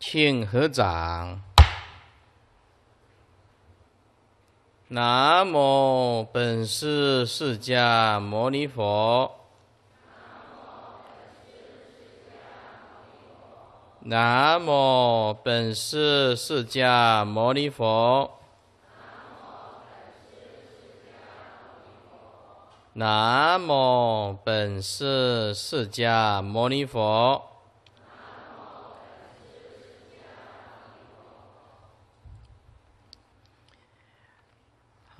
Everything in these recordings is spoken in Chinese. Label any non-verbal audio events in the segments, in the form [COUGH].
请合掌。南无本师释迦牟尼佛。南无本师释迦牟尼佛。南无本师释迦牟尼佛。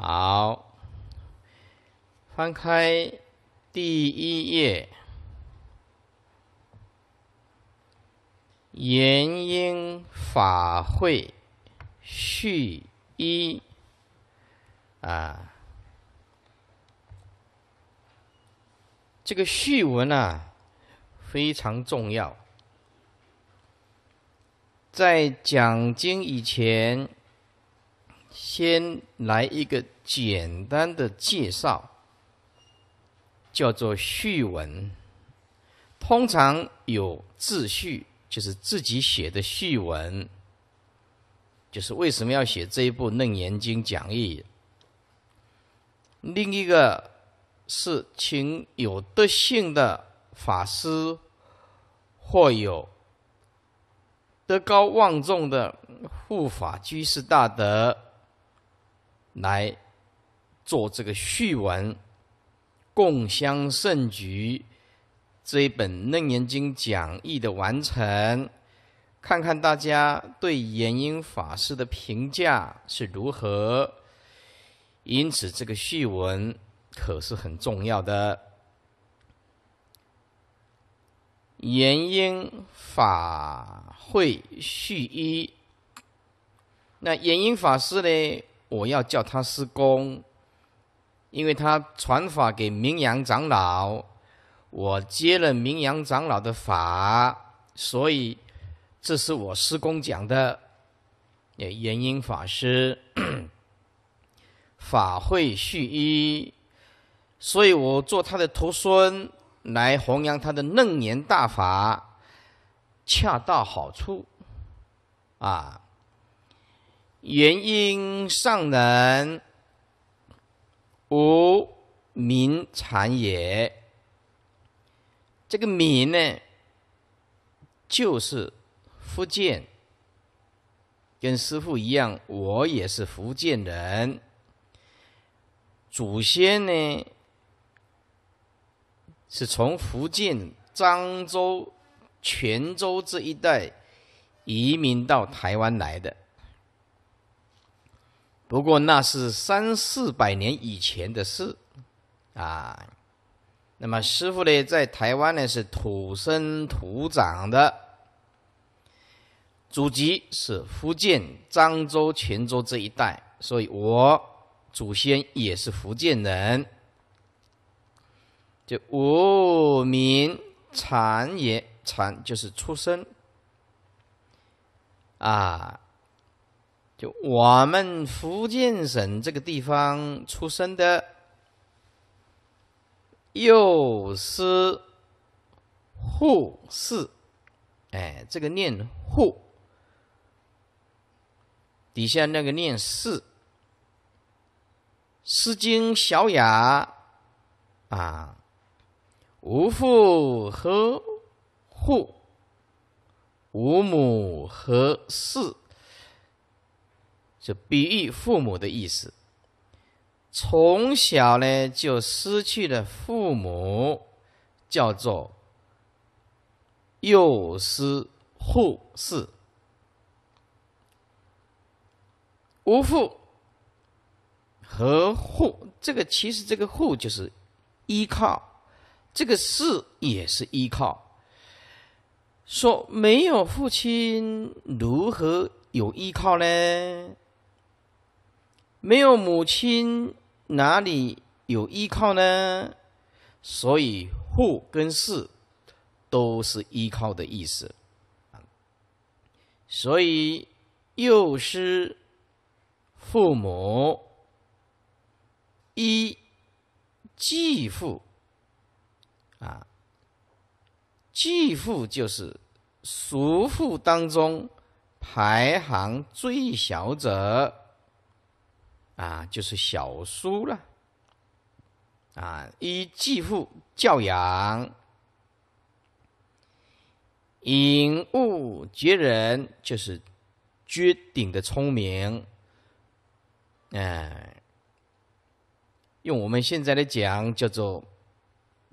好，翻开第一页，元婴法会序一啊。这个序文啊，非常重要。在讲经以前，先来一个简单的介绍，叫做序文。通常有自序，就是自己写的序文，就是为什么要写这一部《楞严经》讲义。另一个。是请有德性的法师，或有德高望重的护法居士大德来做这个序文，共襄盛举这一本《楞严经》讲义的完成，看看大家对延英法师的评价是如何。因此，这个序文。可是很重要的。元婴法会序一，那元婴法师呢？我要叫他师公，因为他传法给明阳长老，我接了明阳长老的法，所以这是我师公讲的。元婴法师 [COUGHS] 法会序一。所以我做他的徒孙来弘扬他的楞严大法，恰到好处，啊！原因上人无名禅也。这个名呢，就是福建，跟师傅一样，我也是福建人，祖先呢。是从福建漳州、泉州这一带移民到台湾来的，不过那是三四百年以前的事啊。那么师傅呢，在台湾呢是土生土长的，祖籍是福建漳州、泉州这一带，所以我祖先也是福建人。就无名产也，产就是出生啊。就我们福建省这个地方出生的，幼师护士，哎，这个念护，底下那个念士，《诗经》小雅。啊。无父何护，无母何氏，就比喻父母的意思。从小呢就失去了父母，叫做幼师护士。无父和护，这个其实这个护就是依靠。这个是也是依靠，说没有父亲如何有依靠呢？没有母亲哪里有依靠呢？所以父跟事都是依靠的意思。所以幼师父母依继父啊。继父就是叔父当中排行最小者，啊，就是小书了。啊，依继父教养，引物绝人，就是绝顶的聪明。哎，用我们现在来讲，叫做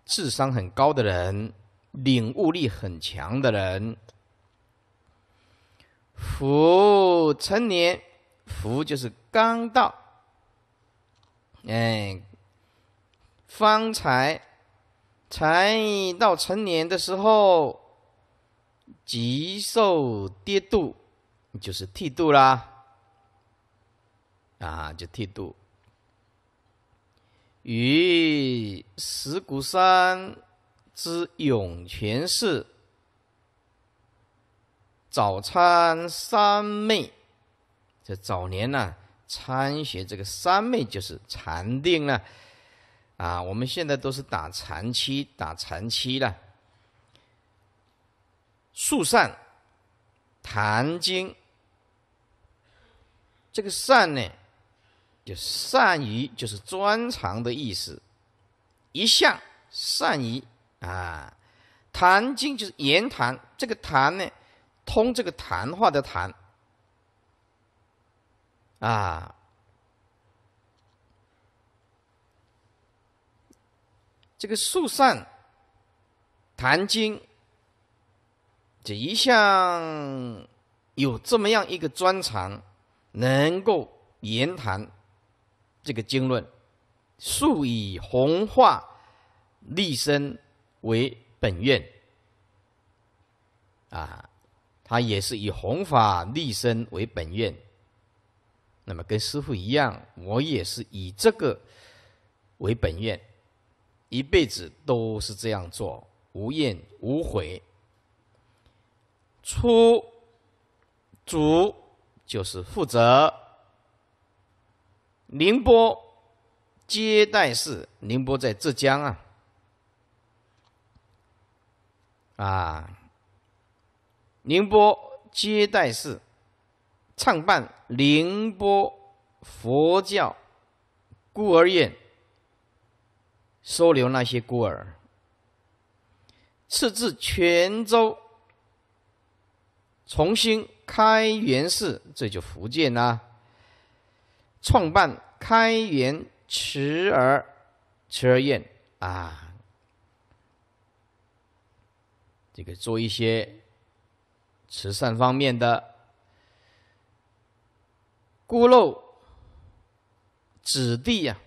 智商很高的人，领悟力很强的人。福成年，福就是刚到，哎。方才才到成年的时候，极受跌度，就是剃度啦，啊，就剃度。于石鼓山之涌泉寺，早餐三昧。这早年呢，参学这个三昧，就是禅定了。啊，我们现在都是打禅期，打禅期了。速善谈经，这个善呢，就善于就是专长的意思。一向善于啊，谈经就是言谈，这个谈呢，通这个谈话的谈啊。这个树上谈经，这一向有这么样一个专长，能够言谈这个经论，素以弘化立身为本愿啊，他也是以弘法立身为本愿。那么跟师傅一样，我也是以这个为本愿。一辈子都是这样做，无怨无悔。出主就是负责。宁波接待室，宁波在浙江啊，啊，宁波接待室创办宁波佛教孤儿院。收留那些孤儿，赐至泉州，重新开元寺，这就福建啦。创办开元慈儿慈儿院啊，这个做一些慈善方面的孤陋子弟呀。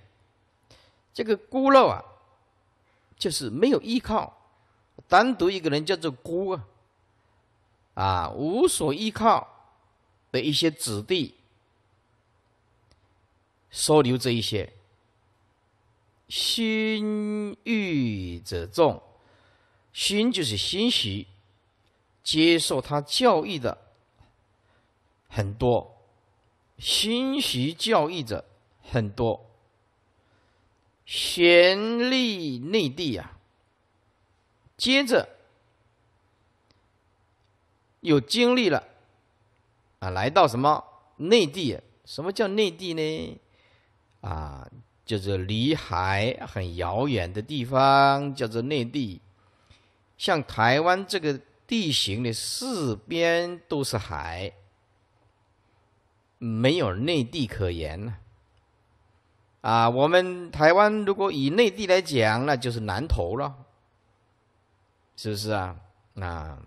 这个孤陋啊，就是没有依靠，单独一个人叫做孤啊，啊，无所依靠的一些子弟，收留这一些，心欲者众，心就是欣喜，接受他教育的很多，欣喜教育者很多。旋立内地啊，接着又经历了啊，来到什么内地？什么叫内地呢？啊，就是离海很遥远的地方，叫做内地。像台湾这个地形的四边都是海，没有内地可言了。啊，我们台湾如果以内地来讲，那就是南投了，是不是啊？啊，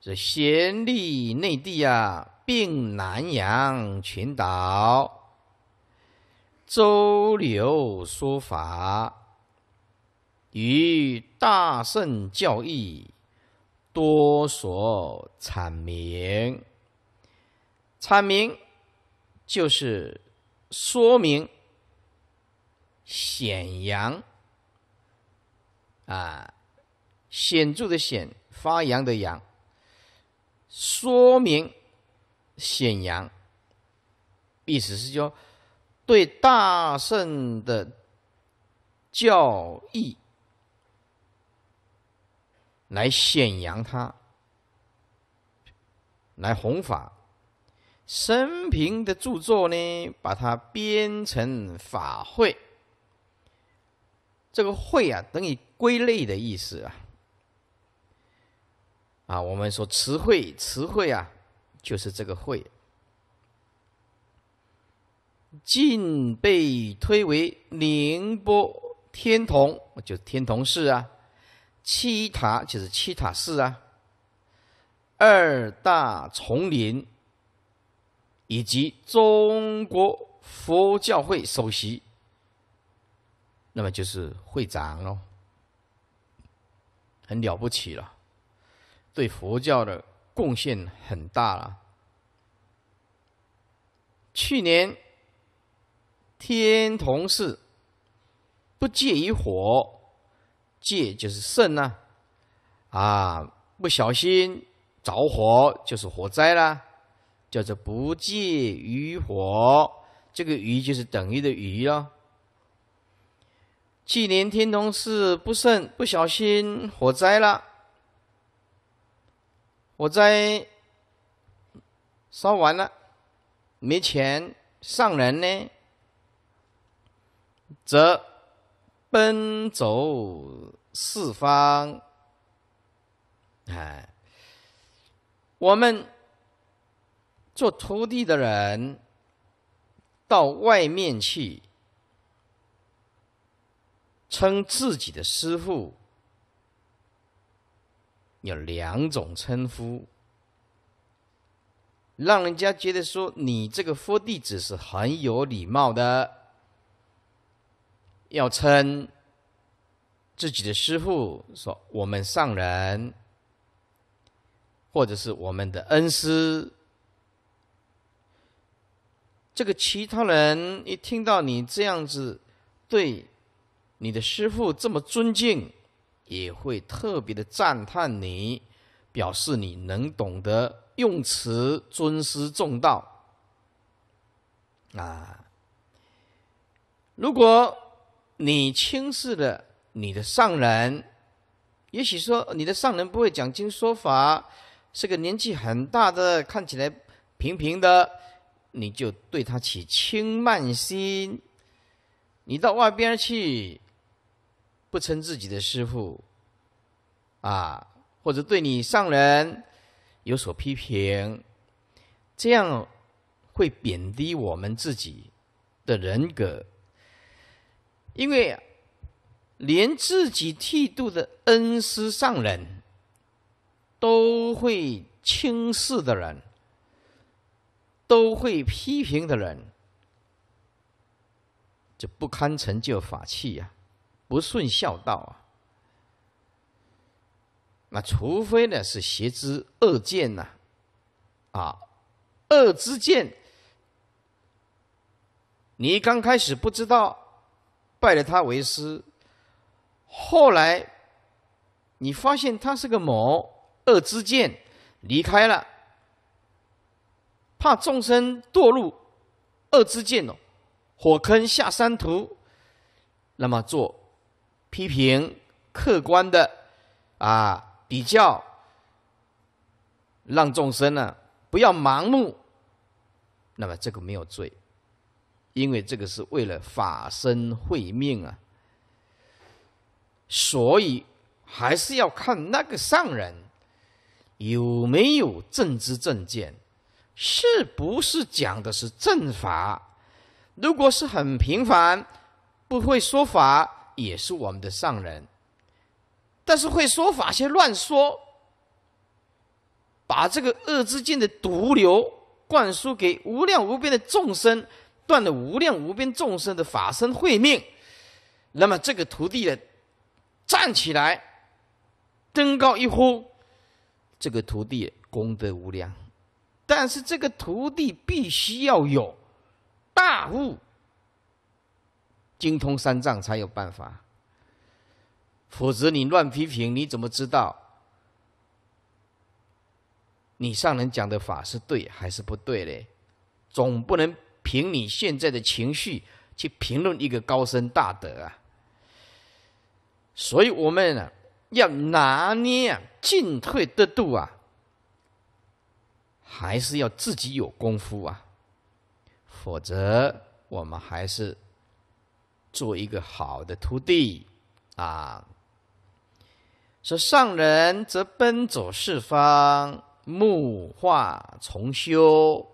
这先立内地啊，并南洋群岛，周流说法，与大圣教义多所阐明，阐明就是。说明显扬啊，显著的显，发扬的扬，说明显扬，意思是说对大圣的教义来显扬它，来弘法。生平的著作呢，把它编成法会。这个会啊，等于归类的意思啊。啊，我们说词汇，词汇啊，就是这个会。晋被推为宁波天童，就天童寺啊。七塔就是七塔寺啊。二大丛林。以及中国佛教会首席，那么就是会长喽，很了不起了，对佛教的贡献很大了。去年天童寺不戒于火，戒就是圣呐，啊，不小心着火就是火灾啦。叫做不戒于火，这个“于”就是等于的“于”哦。去年天童寺不慎不小心火灾了，火灾烧完了，没钱上人呢，则奔走四方。哎，我们。做徒弟的人到外面去称自己的师傅，有两种称呼，让人家觉得说你这个佛弟子是很有礼貌的，要称自己的师傅说我们上人，或者是我们的恩师。这个其他人一听到你这样子对你的师傅这么尊敬，也会特别的赞叹你，表示你能懂得用词尊师重道啊。如果你轻视了你的上人，也许说你的上人不会讲经说法，是个年纪很大的，看起来平平的。你就对他起轻慢心，你到外边去，不称自己的师傅，啊，或者对你上人有所批评，这样会贬低我们自己的人格，因为连自己剃度的恩师上人都会轻视的人。都会批评的人，就不堪成就法器呀，不顺孝道啊。那除非呢是邪之恶见呐，啊，恶之见，你刚开始不知道，拜了他为师，后来你发现他是个魔恶之见，离开了。怕众生堕入恶之见哦，火坑下山途，那么做批评、客观的啊比较，让众生呢不要盲目，那么这个没有罪，因为这个是为了法身慧命啊，所以还是要看那个上人有没有正知正见。是不是讲的是正法？如果是很平凡，不会说法，也是我们的上人。但是会说法先乱说，把这个恶之见的毒瘤灌输给无量无边的众生，断了无量无边众生的法身慧命。那么这个徒弟的站起来，登高一呼，这个徒弟功德无量。但是这个徒弟必须要有大悟、精通三藏才有办法，否则你乱批评，你怎么知道你上人讲的法是对还是不对嘞？总不能凭你现在的情绪去评论一个高深大德啊！所以我们呢要拿捏啊，进退的度啊。还是要自己有功夫啊，否则我们还是做一个好的徒弟啊。说上人则奔走四方，木化重修，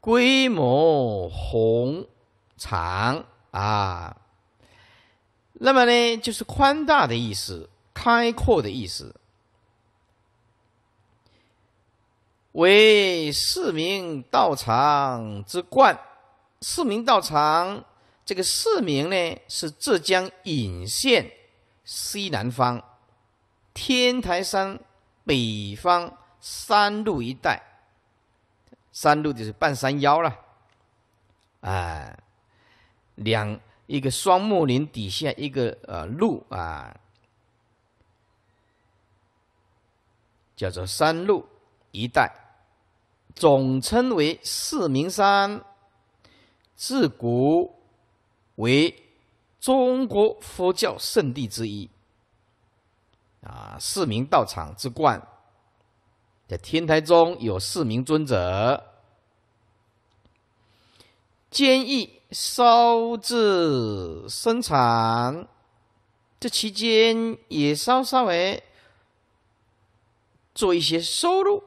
规模宏长啊。那么呢，就是宽大的意思，开阔的意思。为四明道场之冠，四明道场这个四明呢，是浙江鄞县。西南方，天台山北方山路一带，山路就是半山腰了，啊，两一个双木林底下一个呃路啊，叫做山路一带，总称为四明山，自古为。中国佛教圣地之一，啊，四明道场之冠，在天台中有四明尊者，坚毅烧制生产，这期间也稍稍微做一些收入，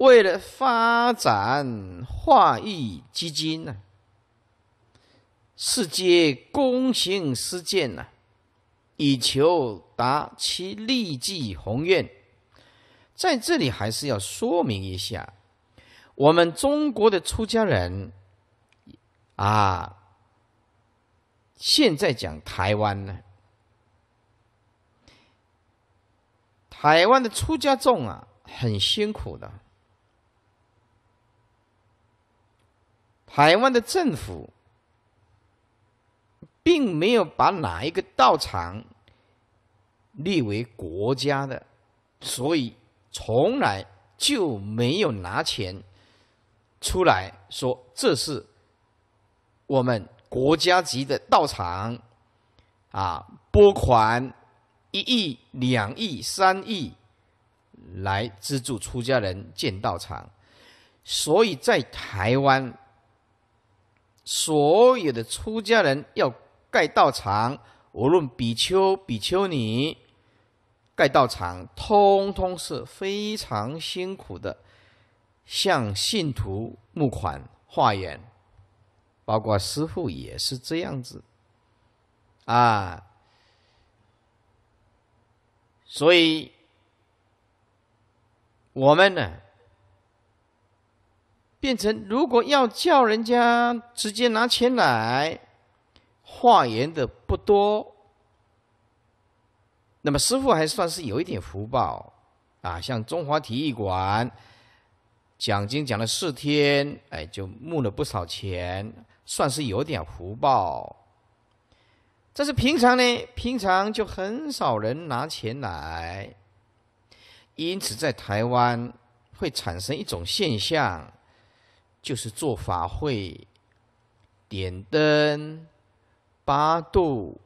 为了发展化育基金呢。世界公行施践呐，以求达其利济宏愿。在这里还是要说明一下，我们中国的出家人啊，现在讲台湾呢，台湾的出家众啊，很辛苦的，台湾的政府。并没有把哪一个道场列为国家的，所以从来就没有拿钱出来说这是我们国家级的道场啊，拨款一亿、两亿、三亿来资助出家人建道场，所以在台湾所有的出家人要。盖道场，无论比丘、比丘尼，盖道场，通通是非常辛苦的，向信徒募款化缘，包括师傅也是这样子，啊，所以我们呢，变成如果要叫人家直接拿钱来。化缘的不多，那么师傅还算是有一点福报啊。像中华体育馆讲经讲了四天，哎，就募了不少钱，算是有点福报。但是平常呢，平常就很少人拿钱来，因此在台湾会产生一种现象，就是做法会点灯。八度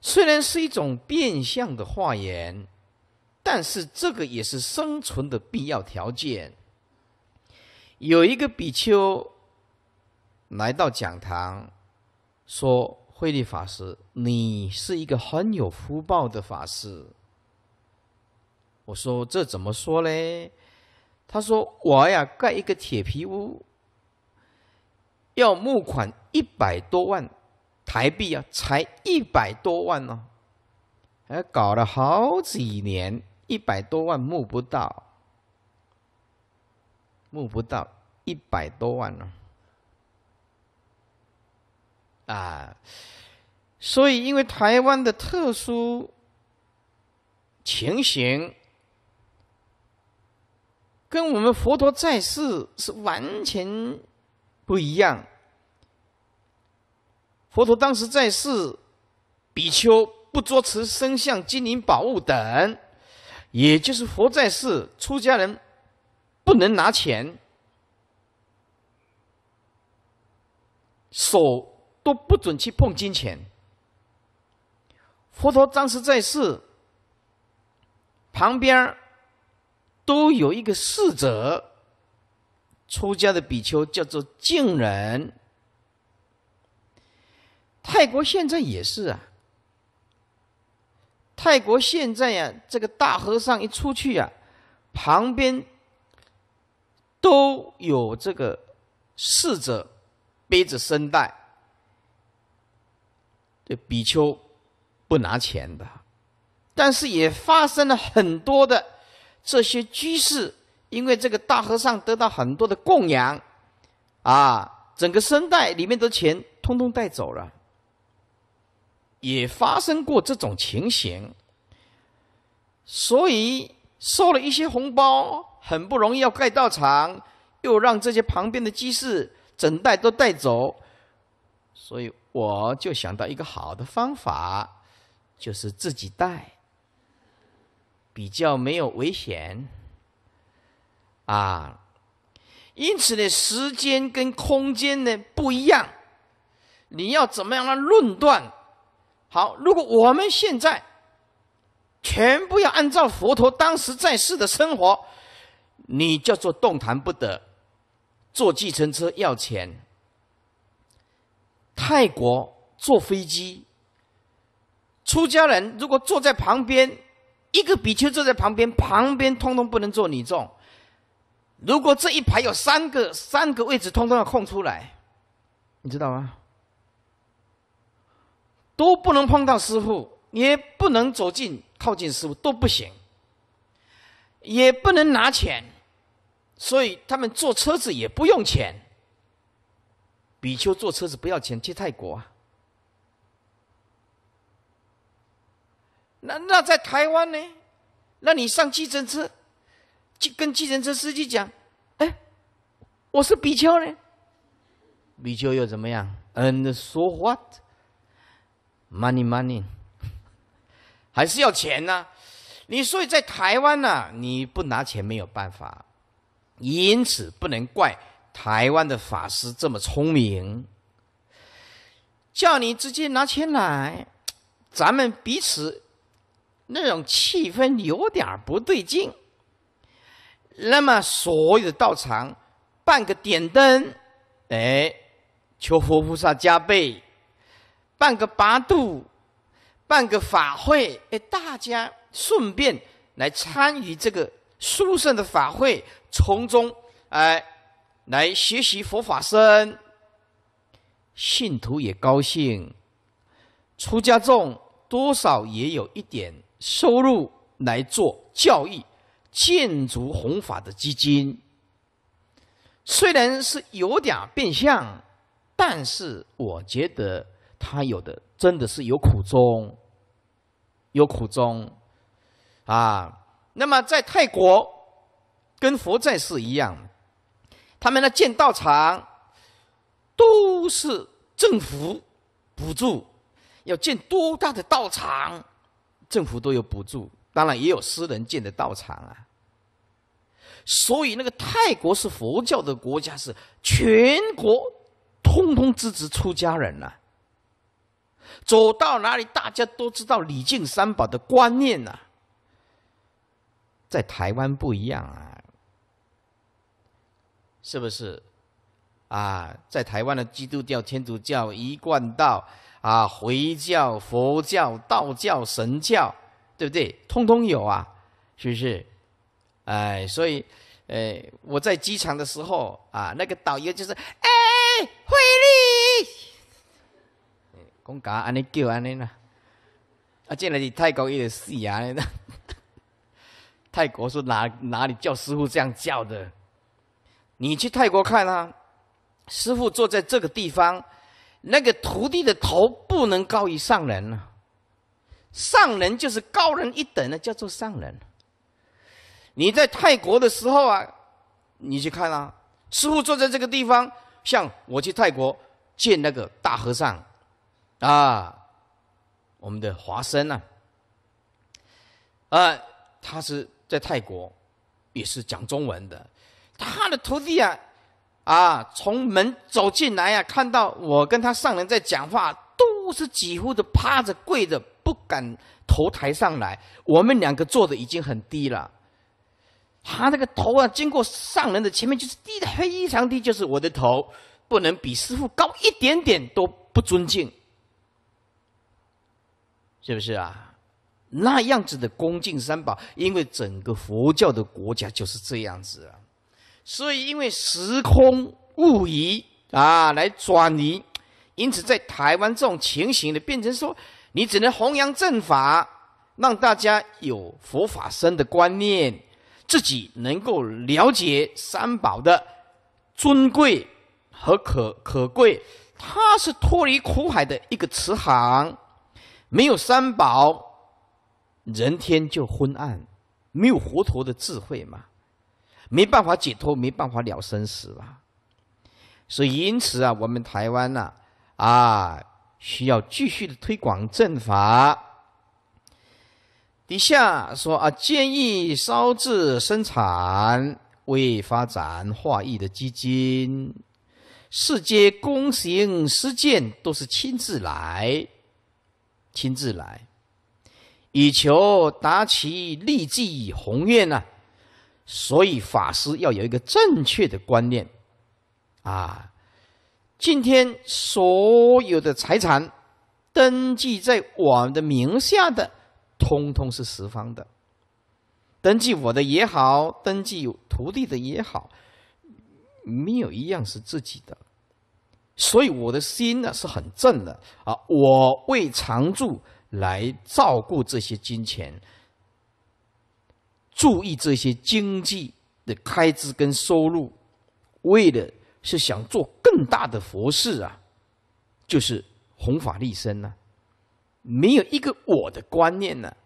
虽然是一种变相的化缘，但是这个也是生存的必要条件。有一个比丘来到讲堂，说：“慧律法师，你是一个很有福报的法师。”我说：“这怎么说嘞？”他说：“我呀，盖一个铁皮屋，要募款一百多万。”台币啊，才一百多万呢，还搞了好几年，一百多万募不到，募不到一百多万呢，啊，所以因为台湾的特殊情形，跟我们佛陀在世是完全不一样。佛陀当时在世，比丘不捉持身相、金银宝物等，也就是佛在世，出家人不能拿钱，手都不准去碰金钱。佛陀当时在世，旁边都有一个侍者。出家的比丘叫做净人。泰国现在也是啊。泰国现在呀，这个大和尚一出去呀，旁边都有这个侍者背着身带，这比丘不拿钱的，但是也发生了很多的这些居士。因为这个大和尚得到很多的供养，啊，整个身袋里面的钱通通带走了，也发生过这种情形，所以收了一些红包，很不容易要盖道场，又让这些旁边的居士整袋都带走，所以我就想到一个好的方法，就是自己带，比较没有危险。啊，因此呢，时间跟空间呢不一样。你要怎么样来论断？好，如果我们现在全部要按照佛陀当时在世的生活，你叫做动弹不得。坐计程车要钱，泰国坐飞机，出家人如果坐在旁边，一个比丘坐在旁边，旁边通通不能坐女众。如果这一排有三个三个位置，通通要空出来，你知道吗？都不能碰到师傅，也不能走近靠近师傅，都不行，也不能拿钱，所以他们坐车子也不用钱。比丘坐车子不要钱，去泰国啊？那那在台湾呢？那你上计程车？就跟计程车司机讲：“哎，我是比丘呢。比丘又怎么样？And so what? Money, money，[LAUGHS] 还是要钱呢？你所以在台湾呢，你不拿钱没有办法。因此不能怪台湾的法师这么聪明，叫你直接拿钱来，咱们彼此那种气氛有点不对劲。”那么，所有的道场办个点灯，哎，求佛菩萨加倍；办个八度，办个法会，哎，大家顺便来参与这个殊胜的法会，从中哎来学习佛法僧，信徒也高兴，出家众多少也有一点收入来做教育。建筑弘法的基金，虽然是有点变相，但是我觉得他有的真的是有苦衷，有苦衷啊。那么在泰国，跟佛在寺一样，他们的建道场都是政府补助，要建多大的道场，政府都有补助，当然也有私人建的道场啊。所以，那个泰国是佛教的国家，是全国通通支持出家人呐。走到哪里，大家都知道礼敬三宝的观念呐。在台湾不一样啊，是不是？啊，在台湾的基督教、天主教、一贯道啊、回教、佛教、道教、神教，对不对？通通有啊，是不是？哎，所以，哎，我在机场的时候啊，那个导游就是，哎，慧利，讲讲安尼叫安尼啦，啊，进来是泰国也死啊，泰国是哪哪里叫师傅这样叫的？你去泰国看啊，师傅坐在这个地方，那个徒弟的头不能高于上人了，上人就是高人一等的，叫做上人。你在泰国的时候啊，你去看啊，师傅坐在这个地方，像我去泰国见那个大和尚，啊，我们的华生啊，啊，他是在泰国，也是讲中文的，他的徒弟啊，啊，从门走进来呀，看到我跟他上人在讲话，都是几乎的趴着跪着，不敢头抬上来，我们两个坐的已经很低了。他那个头啊，经过上人的前面，就是低的非常低，就是我的头不能比师傅高一点点都不尊敬，是不是啊？那样子的恭敬三宝，因为整个佛教的国家就是这样子啊，所以因为时空物移啊，来转移，因此在台湾这种情形的变成说，你只能弘扬正法，让大家有佛法僧的观念。自己能够了解三宝的尊贵和可可贵，它是脱离苦海的一个慈航。没有三宝，人天就昏暗，没有佛陀的智慧嘛，没办法解脱，没办法了生死嘛。所以因此啊，我们台湾呐啊，需要继续的推广正法。底下说啊，建议烧制生产为发展化艺的基金，世界公行实践都是亲自来，亲自来，以求达其利济宏愿呢。所以法师要有一个正确的观念啊。今天所有的财产登记在我们的名下的。通通是十方的，登记我的也好，登记徒弟的也好，没有一样是自己的。所以我的心呢是很正的啊！我为常住来照顾这些金钱，注意这些经济的开支跟收入，为的是想做更大的佛事啊，就是弘法利生呢。没有一个我的观念呢，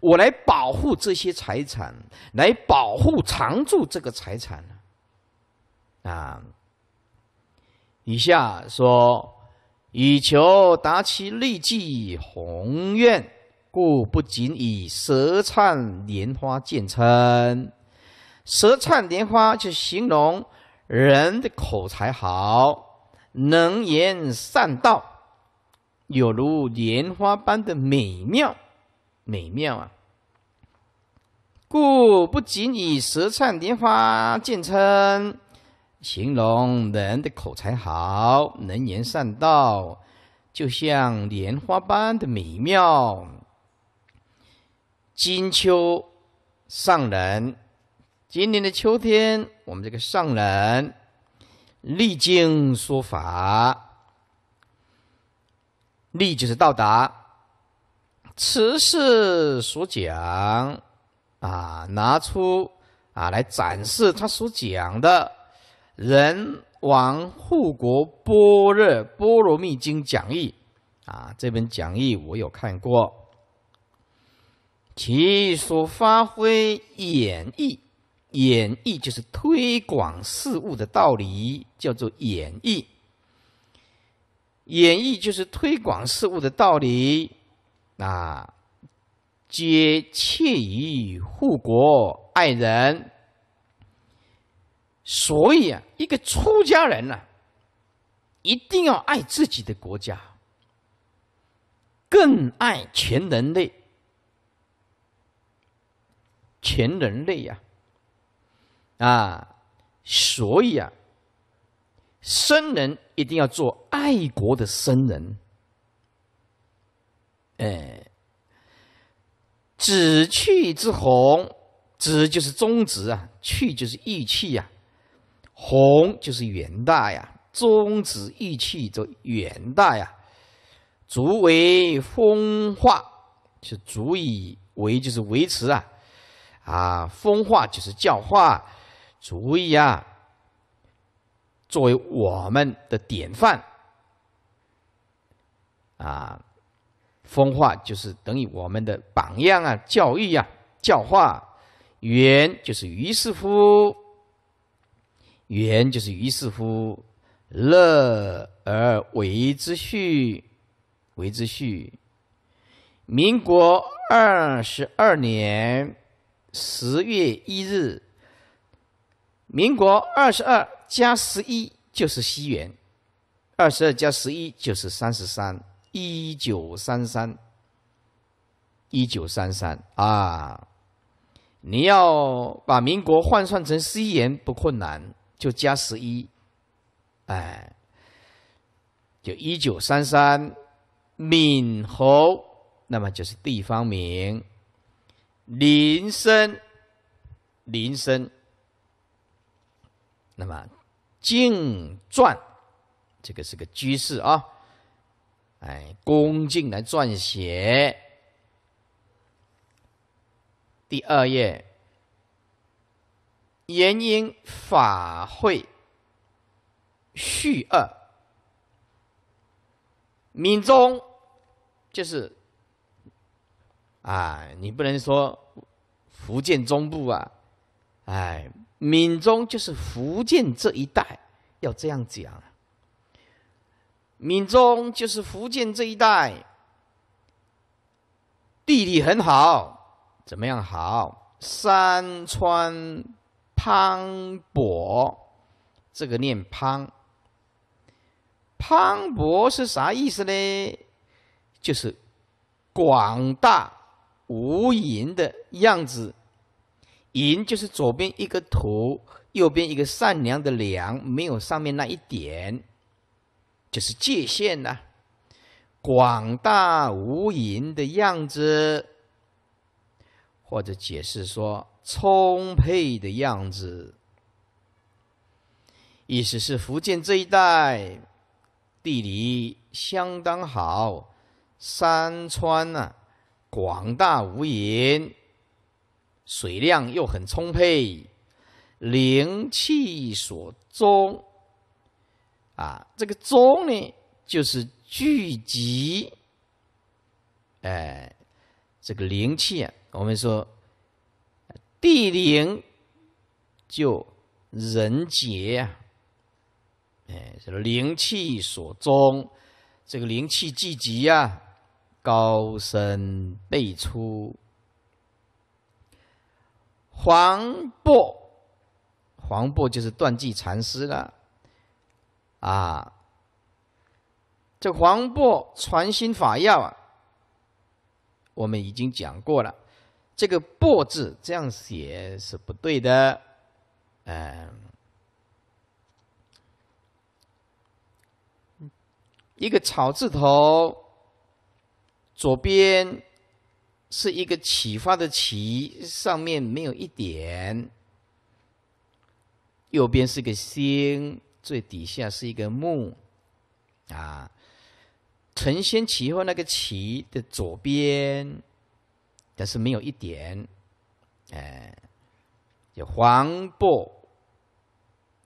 我来保护这些财产，来保护常住这个财产呢？啊，以下说以求达其利济宏愿，故不仅以舌灿莲花见称。舌灿莲花就形容人的口才好，能言善道。有如莲花般的美妙，美妙啊！故不仅以舌灿莲花见称，形容人的口才好，能言善道，就像莲花般的美妙。金秋上人，今年的秋天，我们这个上人历经说法。力就是到达，此事所讲啊，拿出啊来展示他所讲的《人王护国般若波罗蜜经》讲义啊，这本讲义我有看过，其所发挥演绎，演绎就是推广事物的道理，叫做演绎。演绎就是推广事物的道理，啊，皆切于护国爱人。所以啊，一个出家人呢，一定要爱自己的国家，更爱全人类，全人类呀，啊，所以啊。僧人一定要做爱国的僧人，哎，旨趣之宏，旨就是宗旨啊，去就是义气呀，红就是远大呀，宗旨义气就远大呀，足为风化，是足以为就是维持啊，啊，风化就是教化，足以啊。作为我们的典范啊，风化就是等于我们的榜样啊，教育啊，教化。缘就是于是乎，缘就是于是乎，乐而为之序，为之序。民国二十二年十月一日，民国二十二。加十一就是西元，二十二加十一就是三十三，一九三三，一九三三啊！你要把民国换算成西元不困难，就加十一，哎，就一九三三闽侯，那么就是地方名。林森，林森，那么敬传，这个是个居士啊，哎，恭敬来撰写。第二页，元因法会序二，闽中就是哎，你不能说福建中部啊，哎，闽中就是福建这一带，要这样讲，闽中就是福建这一带，地理很好。怎么样好？山川磅礴，这个念磅。磅礴是啥意思呢？就是广大无垠的样子。垠就是左边一个土，右边一个善良的良，没有上面那一点，就是界限呐。广大无垠的样子。或者解释说充沛的样子，意思是福建这一带地理相当好，山川呐广大无垠，水量又很充沛，灵气所中啊，这个中呢就是聚集，哎，这个灵气啊。我们说，地灵就人杰呀，哎，这个灵气所中，这个灵气聚集呀，高声辈出。黄檗，黄檗就是断际禅师了，啊，这黄檗传心法要啊，我们已经讲过了。这个“薄”字这样写是不对的，嗯，一个草字头，左边是一个启发的“启”，上面没有一点；右边是个“心”，最底下是一个“木”，啊，承先启后那个“启”的左边。但是没有一点，哎，有黄檗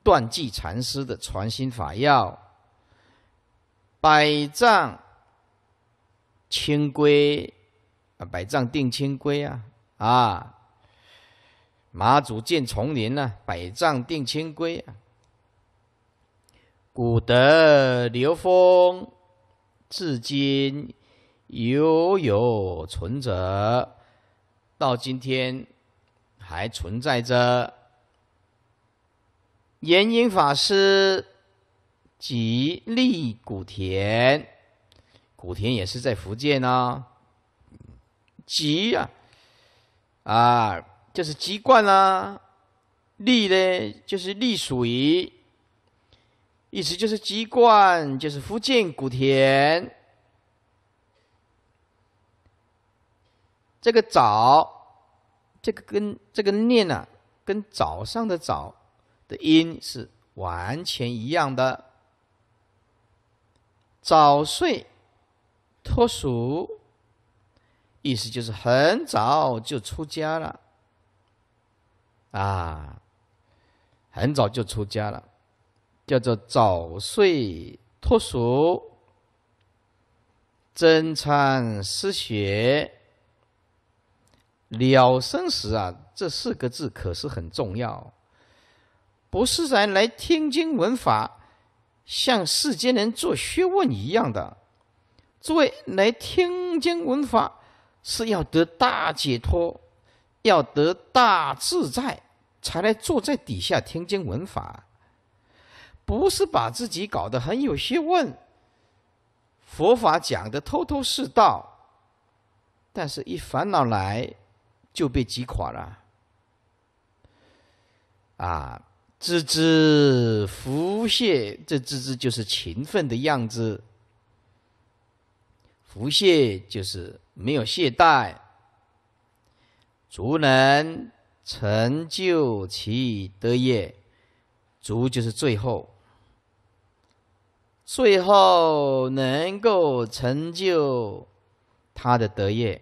断际禅师的传心法要，百丈清规啊，百丈定清规啊，啊，马祖见丛林呢，百丈定清规啊，古德流风，至今犹有存者。到今天还存在着。延英法师吉立古田，古田也是在福建呢。吉啊，啊，就是籍贯啦。隶呢，就是隶属于，意思就是籍贯，就是福建古田。这个早，这个跟这个念啊，跟早上的早的音是完全一样的。早睡脱俗，意思就是很早就出家了，啊，很早就出家了，叫做早睡脱俗，真参失学。了生死啊，这四个字可是很重要。不是咱来听经闻法，像世间人做学问一样的。诸位来听经闻法，是要得大解脱，要得大自在，才来坐在底下听经闻法。不是把自己搞得很有学问，佛法讲的头头是道，但是一烦恼来。就被击垮了，啊，孜孜不懈，这孜孜就是勤奋的样子。不懈就是没有懈怠，足能成就其德业。足就是最后，最后能够成就他的德业。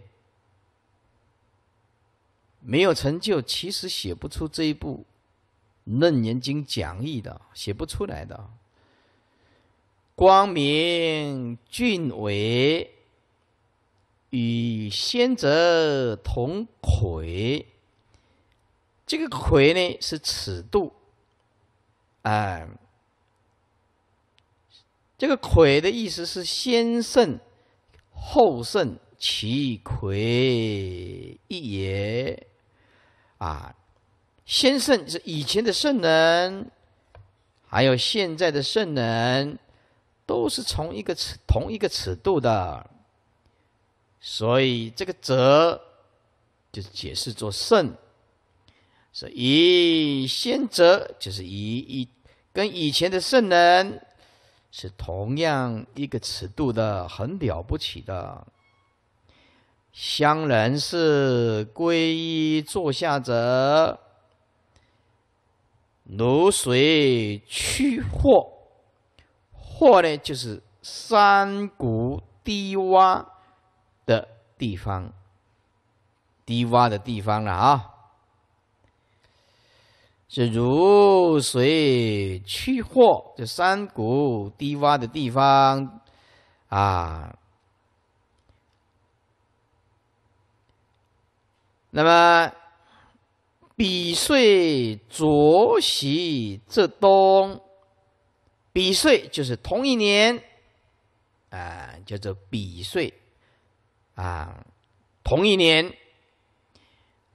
没有成就，其实写不出这一部《楞严经》讲义的，写不出来的。光明俊伟。与先者同魁，这个魁呢是尺度，哎，这个魁的意思是先圣后圣，其魁一也。啊，先圣是以前的圣人，还有现在的圣人，都是从一个尺同一个尺度的。所以这个“则”就是解释作圣，所以先则，就是以以跟以前的圣人是同样一个尺度的，很了不起的。乡人是皈依坐下者，如水曲壑，壑呢就是山谷低洼。的地方，低洼的地方了啊，是如水去祸，这山谷低洼的地方啊。那么，比岁左喜这东，比岁就是同一年啊，叫做比岁。啊，同一年，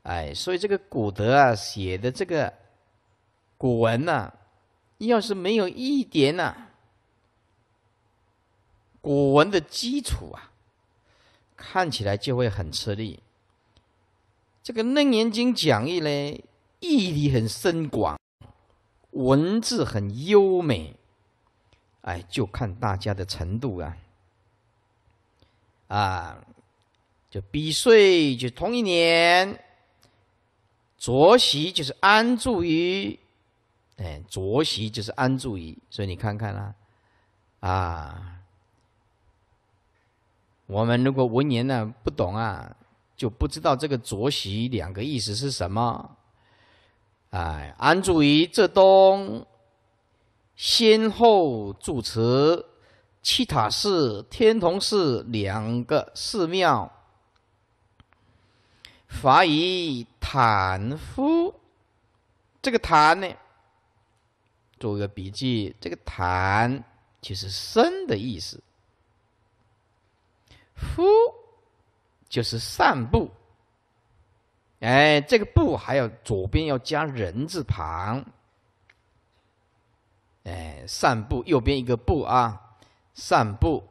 哎，所以这个古德啊写的这个古文呐，要是没有一点呐古文的基础啊，看起来就会很吃力。这个《楞严经》讲义呢，义理很深广，文字很优美，哎，就看大家的程度啊，啊。就比岁就同一年，着席就是安住于，哎，着席就是安住于，所以你看看啦，啊，我们如果文言呢不懂啊，就不知道这个着席两个意思是什么，哎，安住于浙东，先后住持七塔寺、天童寺两个寺庙。法以坦夫，这个坦呢，做个笔记。这个坦就是深的意思，夫就是散步。哎，这个步还要左边要加人字旁。哎，散步右边一个步啊，散步。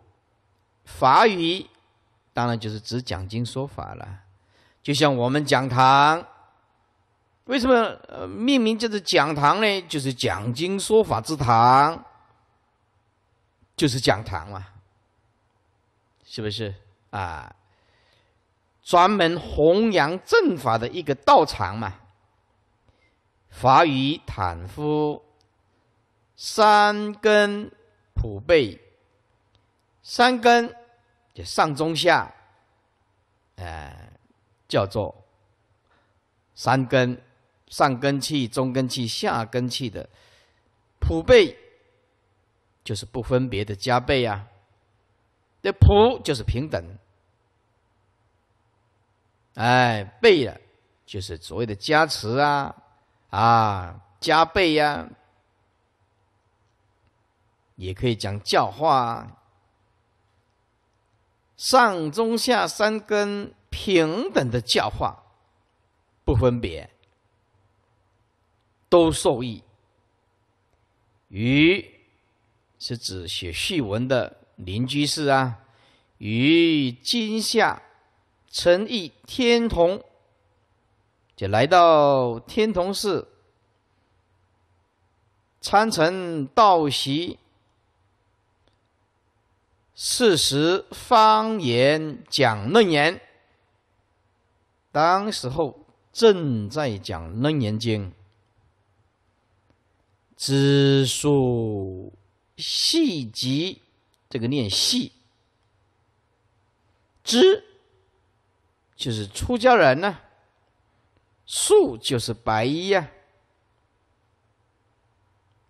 法语当然就是指讲经说法了。就像我们讲堂，为什么呃命名叫做讲堂呢？就是讲经说法之堂，就是讲堂嘛，是不是啊？专门弘扬正法的一个道场嘛。法语坦夫，三根普被，三根就上中下，哎。叫做三根，上根气、中根气、下根气的普被，就是不分别的加倍啊。这普就是平等，哎，倍了就是所谓的加持啊，啊，加倍呀，也可以讲教化，上中下三根。平等的教化，不分别，都受益。于是指写序文的邻居士啊，于今夏诚意天童，就来到天童寺参禅道习，四时方言讲论言。当时候正在讲楞严经，知数细集，这个念细，知就是出家人呢，数就是白衣呀。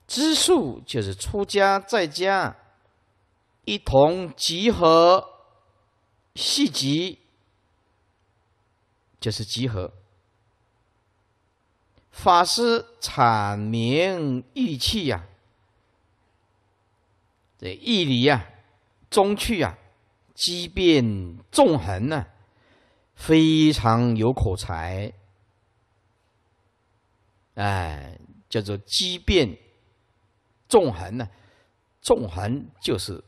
知数就是出家在家，一同集合，细集就是集合。法师阐明义气呀，这义理呀，中去呀，机变纵横呢，非常有口才。哎，叫做机变。纵横呢？纵横就是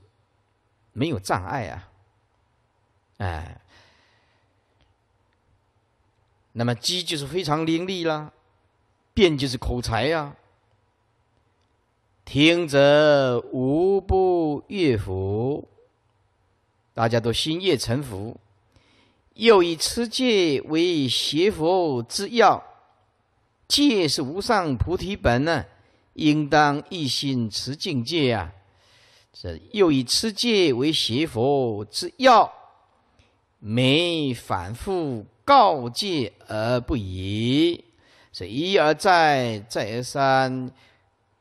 没有障碍啊！哎，那么机就是非常伶俐啦，变就是口才呀。听者无不悦服，大家都心悦诚服。又以持戒为邪佛之要，戒是无上菩提本呢。应当一心持境界呀！这又以持戒为邪佛之要，每反复告诫而不已。是一而再，再而三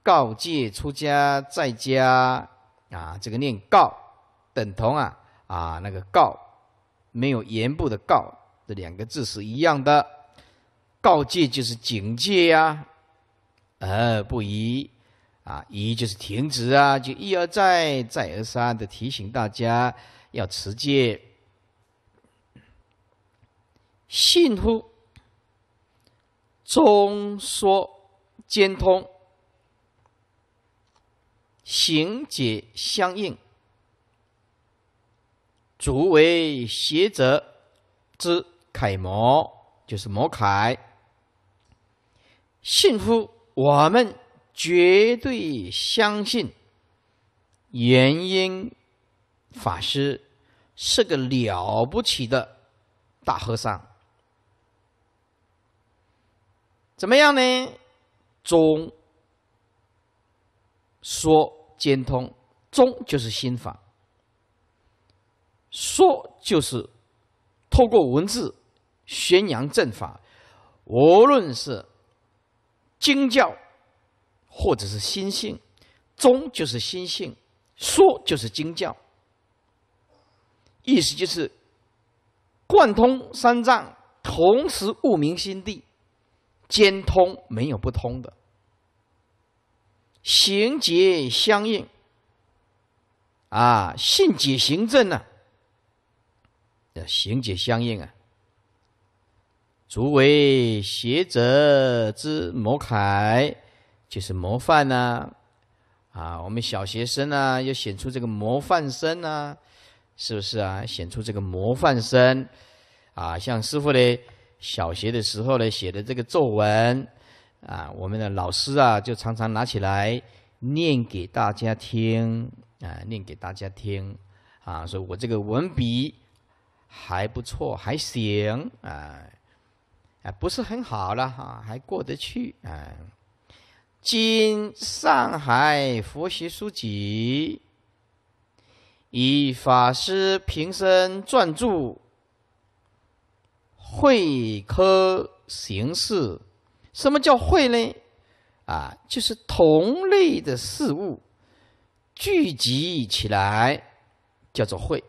告诫出家在家啊！这个念告等同啊啊那个告没有言部的告，这两个字是一样的。告诫就是警戒呀。而不宜啊，宜就是停止啊，就一而再，再而三的提醒大家要持戒。信乎？中说兼通，行解相应，足为学者之楷模，就是模楷。信乎？我们绝对相信，元婴法师是个了不起的大和尚。怎么样呢？中说兼通，中就是心法，说就是透过文字宣扬正法，无论是。经教，或者是心性，宗就是心性，说就是经教，意思就是贯通三藏，同时悟明心地，兼通没有不通的，行解相应，啊，信解行证呢，要行解相应啊。足为学者之模楷，就是模范呐！啊，我们小学生呢，要显出这个模范生啊，是不是啊？显出这个模范生啊，像师傅呢，小学的时候呢写的这个作文啊，我们的老师啊，就常常拿起来念给大家听啊，念给大家听啊，说我这个文笔还不错，还行啊。啊，不是很好了哈，还过得去啊。今上海佛学书籍以法师平生撰著《会科形式》，什么叫会呢？啊，就是同类的事物聚集起来叫做会。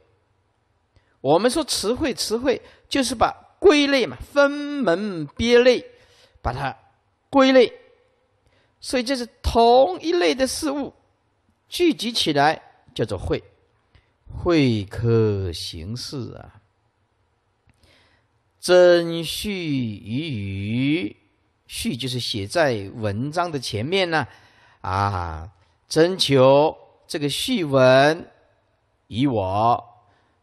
我们说词汇，词汇就是把。归类嘛，分门别类，把它归类，所以这是同一类的事物聚集起来叫做会，会科形式啊。真序于语，序就是写在文章的前面呢，啊，征求这个序文以我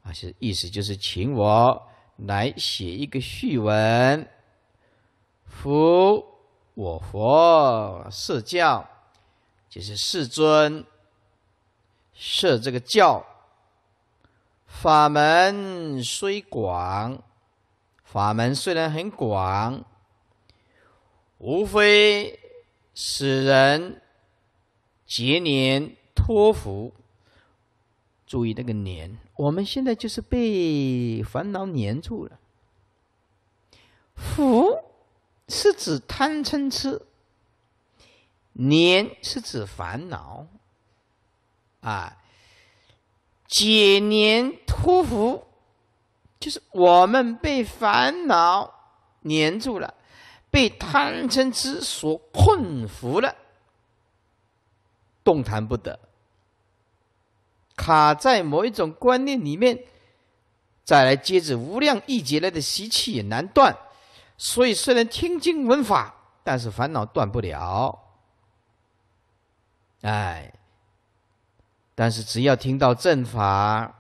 啊，是意思就是请我。来写一个序文，夫我佛设教就是世尊设这个教，法门虽广，法门虽然很广，无非使人结年托福。注意那个年，我们现在就是被烦恼黏住了。福是指贪嗔痴，年是指烦恼，啊，解年脱福，就是我们被烦恼黏住了，被贪嗔痴所困服了，动弹不得。卡在某一种观念里面，再来接着无量亿劫来的习气也难断，所以虽然听经闻法，但是烦恼断不了。哎，但是只要听到正法，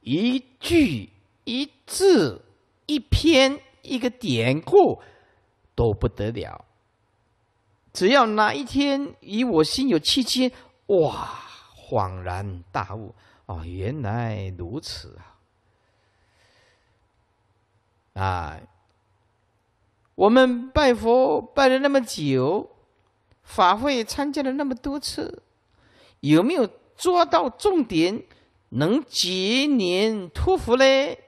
一句一字一篇一个典故都不得了。只要哪一天与我心有契机，哇！恍然大悟，哦，原来如此啊！啊，我们拜佛拜了那么久，法会参加了那么多次，有没有抓到重点，能结年托福嘞？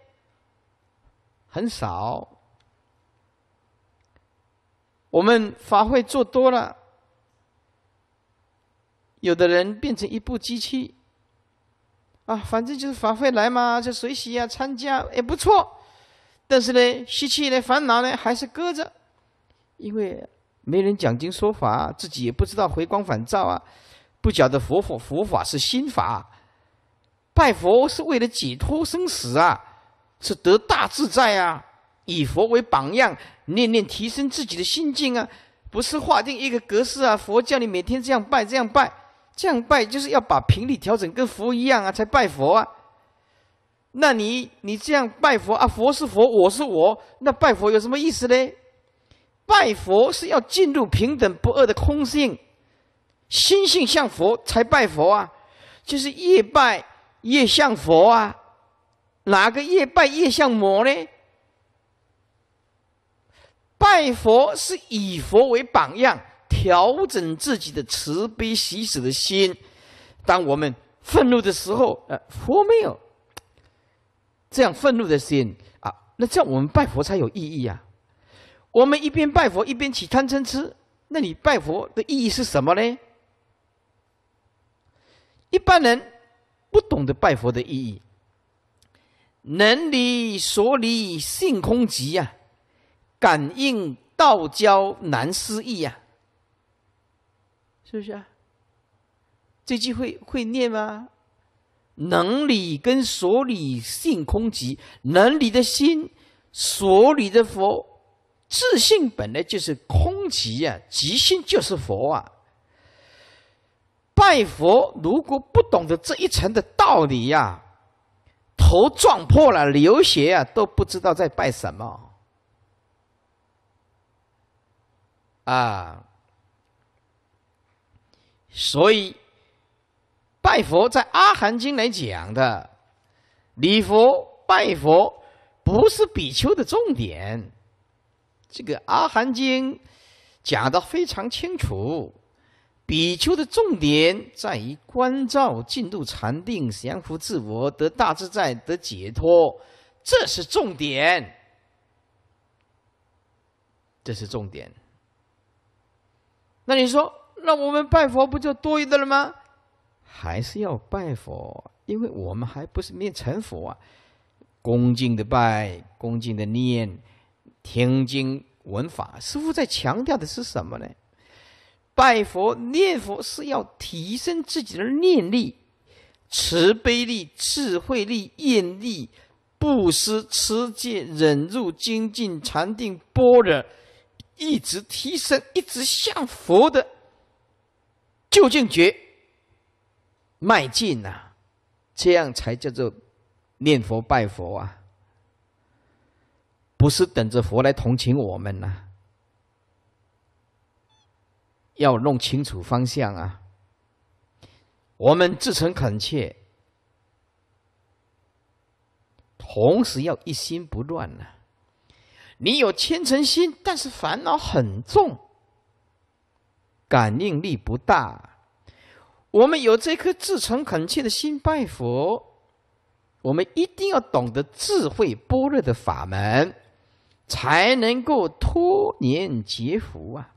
很少。我们法会做多了。有的人变成一部机器，啊，反正就是法会来嘛，就随喜啊，参加也不错。但是呢，习气呢，烦恼呢，还是搁着，因为没人讲经说法，自己也不知道回光返照啊，不晓得佛法佛法是心法，拜佛是为了解脱生死啊，是得大自在啊，以佛为榜样，念念提升自己的心境啊，不是划定一个格式啊，佛叫你每天这样拜，这样拜。这样拜就是要把频率调整跟佛一样啊，才拜佛啊。那你你这样拜佛啊，佛是佛，我是我，那拜佛有什么意思呢？拜佛是要进入平等不二的空性，心性像佛才拜佛啊，就是越拜越像佛啊。哪个越拜越像魔呢？拜佛是以佛为榜样。调整自己的慈悲喜舍的心。当我们愤怒的时候，呃，佛没有这样愤怒的心啊。那这样我们拜佛才有意义啊。我们一边拜佛一边起贪嗔痴，那你拜佛的意义是什么呢？一般人不懂得拜佛的意义。能离所离性空寂呀，感应道交难思议呀。是不是啊？这句会会念吗？能理跟所理性空寂，能理的心，所理的佛，自信本来就是空寂啊，即心就是佛啊。拜佛如果不懂得这一层的道理呀，头撞破了流血啊，都不知道在拜什么啊。所以，拜佛在《阿含经》来讲的，礼佛拜佛不是比丘的重点。这个《阿含经》讲的非常清楚，比丘的重点在于关照、进入禅定、降服自我、得大自在、得解脱，这是重点，这是重点。那你说？那我们拜佛不就多余的了吗？还是要拜佛，因为我们还不是没成佛啊！恭敬的拜，恭敬的念，听经闻法。师傅在强调的是什么呢？拜佛念佛是要提升自己的念力、慈悲力、智慧力、愿力、布施、持戒、忍辱、精进、禅定、般若，一直提升，一直向佛的。究竟觉迈进呐，这样才叫做念佛拜佛啊！不是等着佛来同情我们呐，要弄清楚方向啊！我们自诚恳切，同时要一心不乱呢。你有虔诚心，但是烦恼很重，感应力不大。我们有这颗自诚恳切的心拜佛，我们一定要懂得智慧般若的法门，才能够脱年结福啊。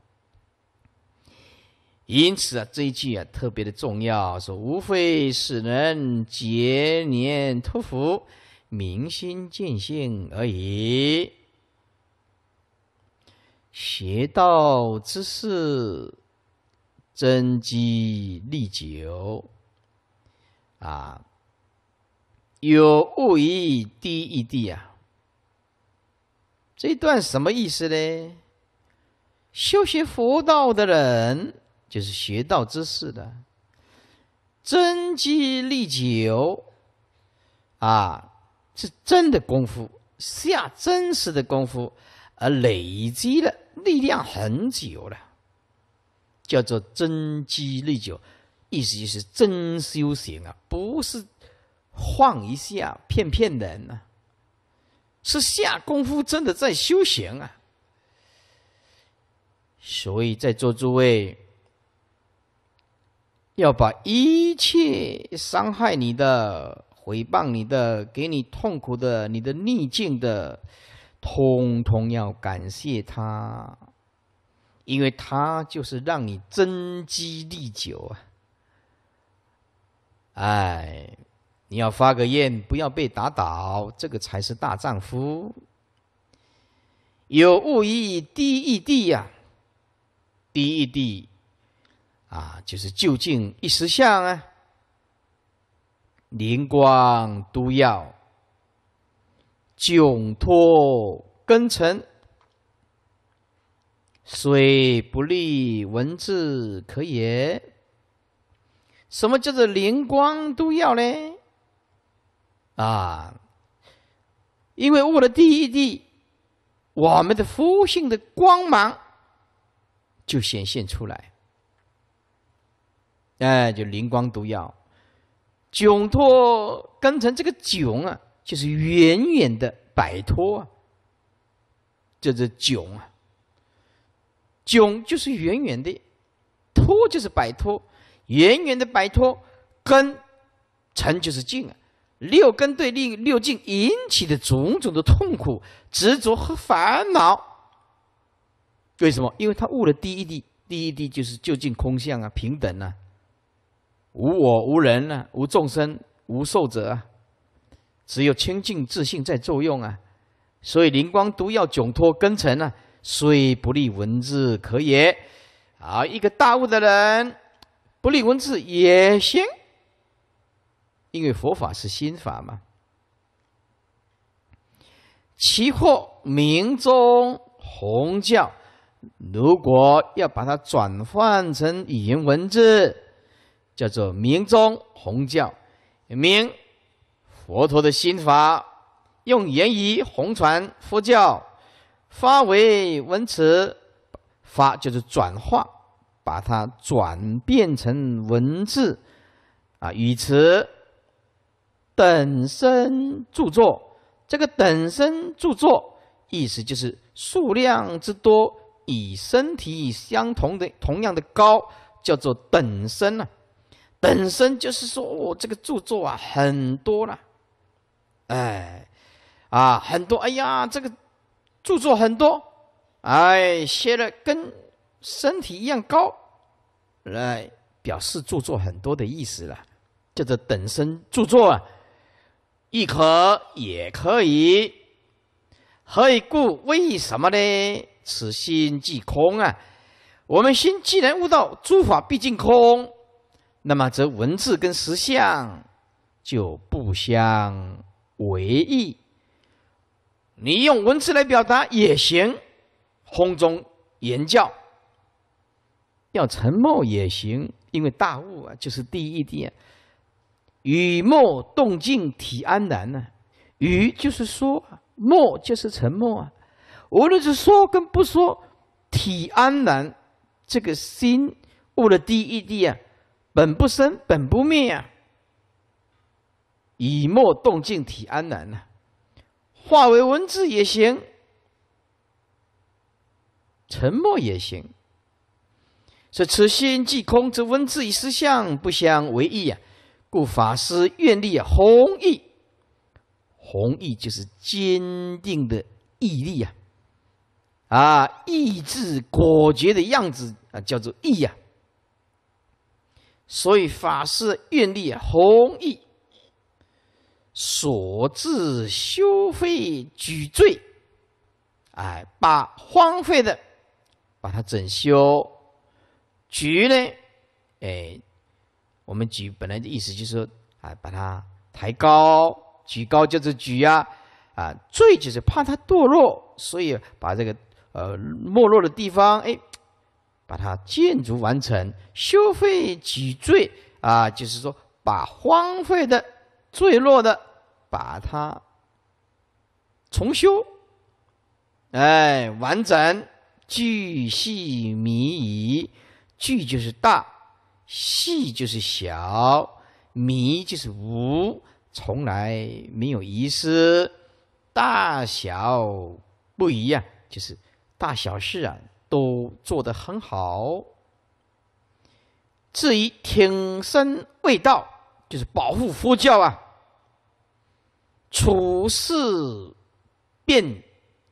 因此啊，这一句啊特别的重要，说无非使人结年托福、明心见性而已。邪道之事，真机历久啊，有误于第一地啊。这一段什么意思呢？修学佛道的人。就是学道之事的真机历久啊，是真的功夫，下真实的功夫，而累积了力量很久了，叫做真机历久，意思就是真修行啊，不是晃一下骗骗人呐，是下功夫，真的在修行啊。所以在座诸位。要把一切伤害你的、毁谤你的、给你痛苦的、你的逆境的，通通要感谢他，因为他就是让你增肌历久啊！哎，你要发个愿，不要被打倒，这个才是大丈夫。有物以低一地呀，低一地。啊，就是就近一时相啊，灵光都要窘脱根尘，虽不立文字可也。什么叫做灵光都要呢？啊，因为悟了第一地，我们的佛性的光芒就显现出来。哎，就灵光毒药，窘脱根尘。这个窘啊，就是远远的摆脱啊，就是窘啊。窘就是远远的，脱就是摆脱，远远的摆脱。根尘就是净啊，六根对立六境引起的种种的痛苦、执着和烦恼。为什么？因为他悟了第一地，第一地就是就近空相啊，平等啊。无我无人呢，无众生无受者啊，只有清净自信在作用啊。所以灵光都要窘脱根尘啊，虽不立文字可也。啊，一个大悟的人不立文字也行，因为佛法是心法嘛。其或明宗弘教，如果要把它转换成语言文字。叫做明宗弘教，明佛陀的心法，用言语弘传佛教，发为文词，发就是转化，把它转变成文字啊语词，等身著作。这个等身著作，意思就是数量之多，与身体相同的同样的高，叫做等身啊。本身就是说，我这个著作啊很多了，哎，啊很多，哎呀，这个著作很多，哎，写的跟身体一样高，来表示著作很多的意思了，叫做等身著作啊，亦可也可以，何以故？为什么呢？此心即空啊，我们心既然悟到诸法毕竟空。那么，则文字跟实相就不相为异。你用文字来表达也行，空中言教要沉默也行，因为大悟啊，就是第一点。语默动静体安然呢？语就是说，默就是沉默啊。无论是说跟不说，体安然，这个心悟了第一地啊。本不生，本不灭啊！以默动静体安然呢？化为文字也行，沉默也行。是此心即空，则文字与实相不相为异啊！故法师愿力啊，弘毅，弘毅就是坚定的毅力啊！啊，意志果决的样子啊，叫做毅呀。所以法师愿力，弘毅。所自修废举罪，哎，把荒废的，把它整修。举呢，哎，我们举本来的意思就是说，哎，把它抬高，举高就是举呀，啊，罪就是怕它堕落，所以把这个呃没落的地方，哎，把它建筑完成，修废举罪啊，就是说把荒废的、坠落的。把它重修，哎，完整，巨细靡遗，巨就是大，细就是小，靡就是无，从来没有遗失，大小不一样，就是大小事啊，都做得很好。至于挺身卫道，就是保护佛教啊。处事变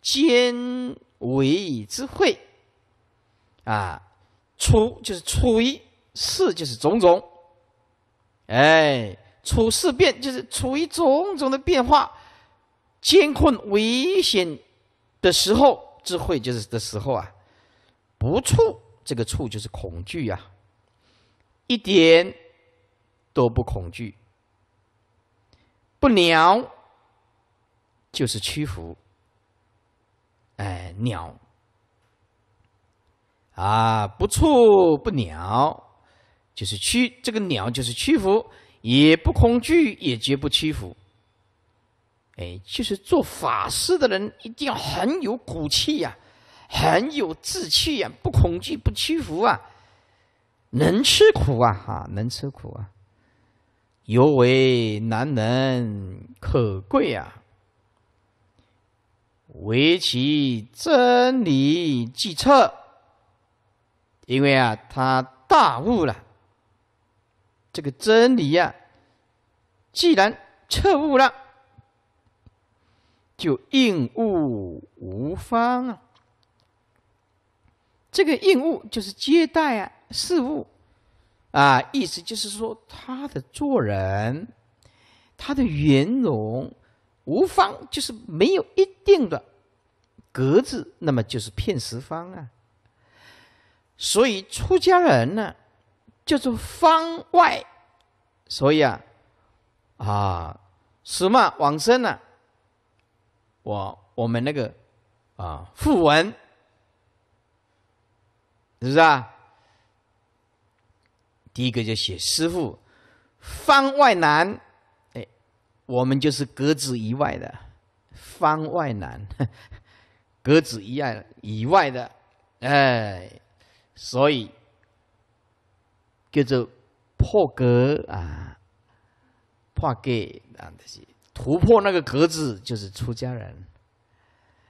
兼为之会啊，处就是处于事就是种种，哎，处事变就是处于种种的变化、艰困危险的时候，智慧就是的时候啊，不处这个处就是恐惧呀，一点都不恐惧，不鸟。就是屈服，哎，鸟啊，不触不鸟，就是屈。这个鸟就是屈服，也不恐惧，也绝不屈服。哎，就是做法事的人一定要很有骨气呀，很有志气呀，不恐惧，不屈服啊，能吃苦啊，哈，能吃苦啊，尤为难能可贵啊。为其真理计策，因为啊，他大悟了。这个真理呀，既然彻悟了，就应悟无方啊。这个应物就是接待啊，事物啊，意思就是说，他的做人，他的圆融。无方就是没有一定的格子，那么就是骗十方啊。所以出家人呢，叫做方外。所以啊，啊，什么往生呢？我我们那个啊，复文是不是啊？第一个就写师傅方外难。我们就是格子以外的方外男，[LAUGHS] 格子以外以外的，哎，所以叫做破格啊，破格啊，这些突破那个格子就是出家人。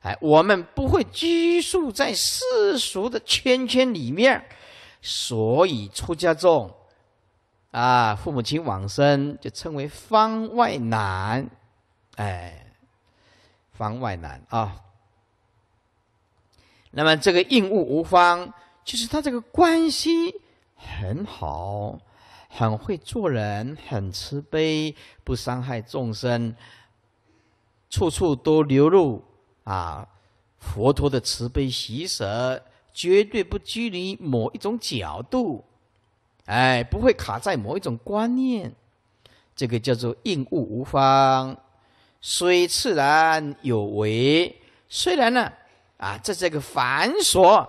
哎，我们不会拘束在世俗的圈圈里面，所以出家众。啊，父母亲往生就称为方外男，哎，方外男啊。那么这个应物无方，就是他这个关系很好，很会做人，很慈悲，不伤害众生，处处都流露啊佛陀的慈悲喜舍，绝对不拘泥某一种角度。哎，不会卡在某一种观念，这个叫做应物无方，虽自然有为。虽然呢，啊，这这个繁琐，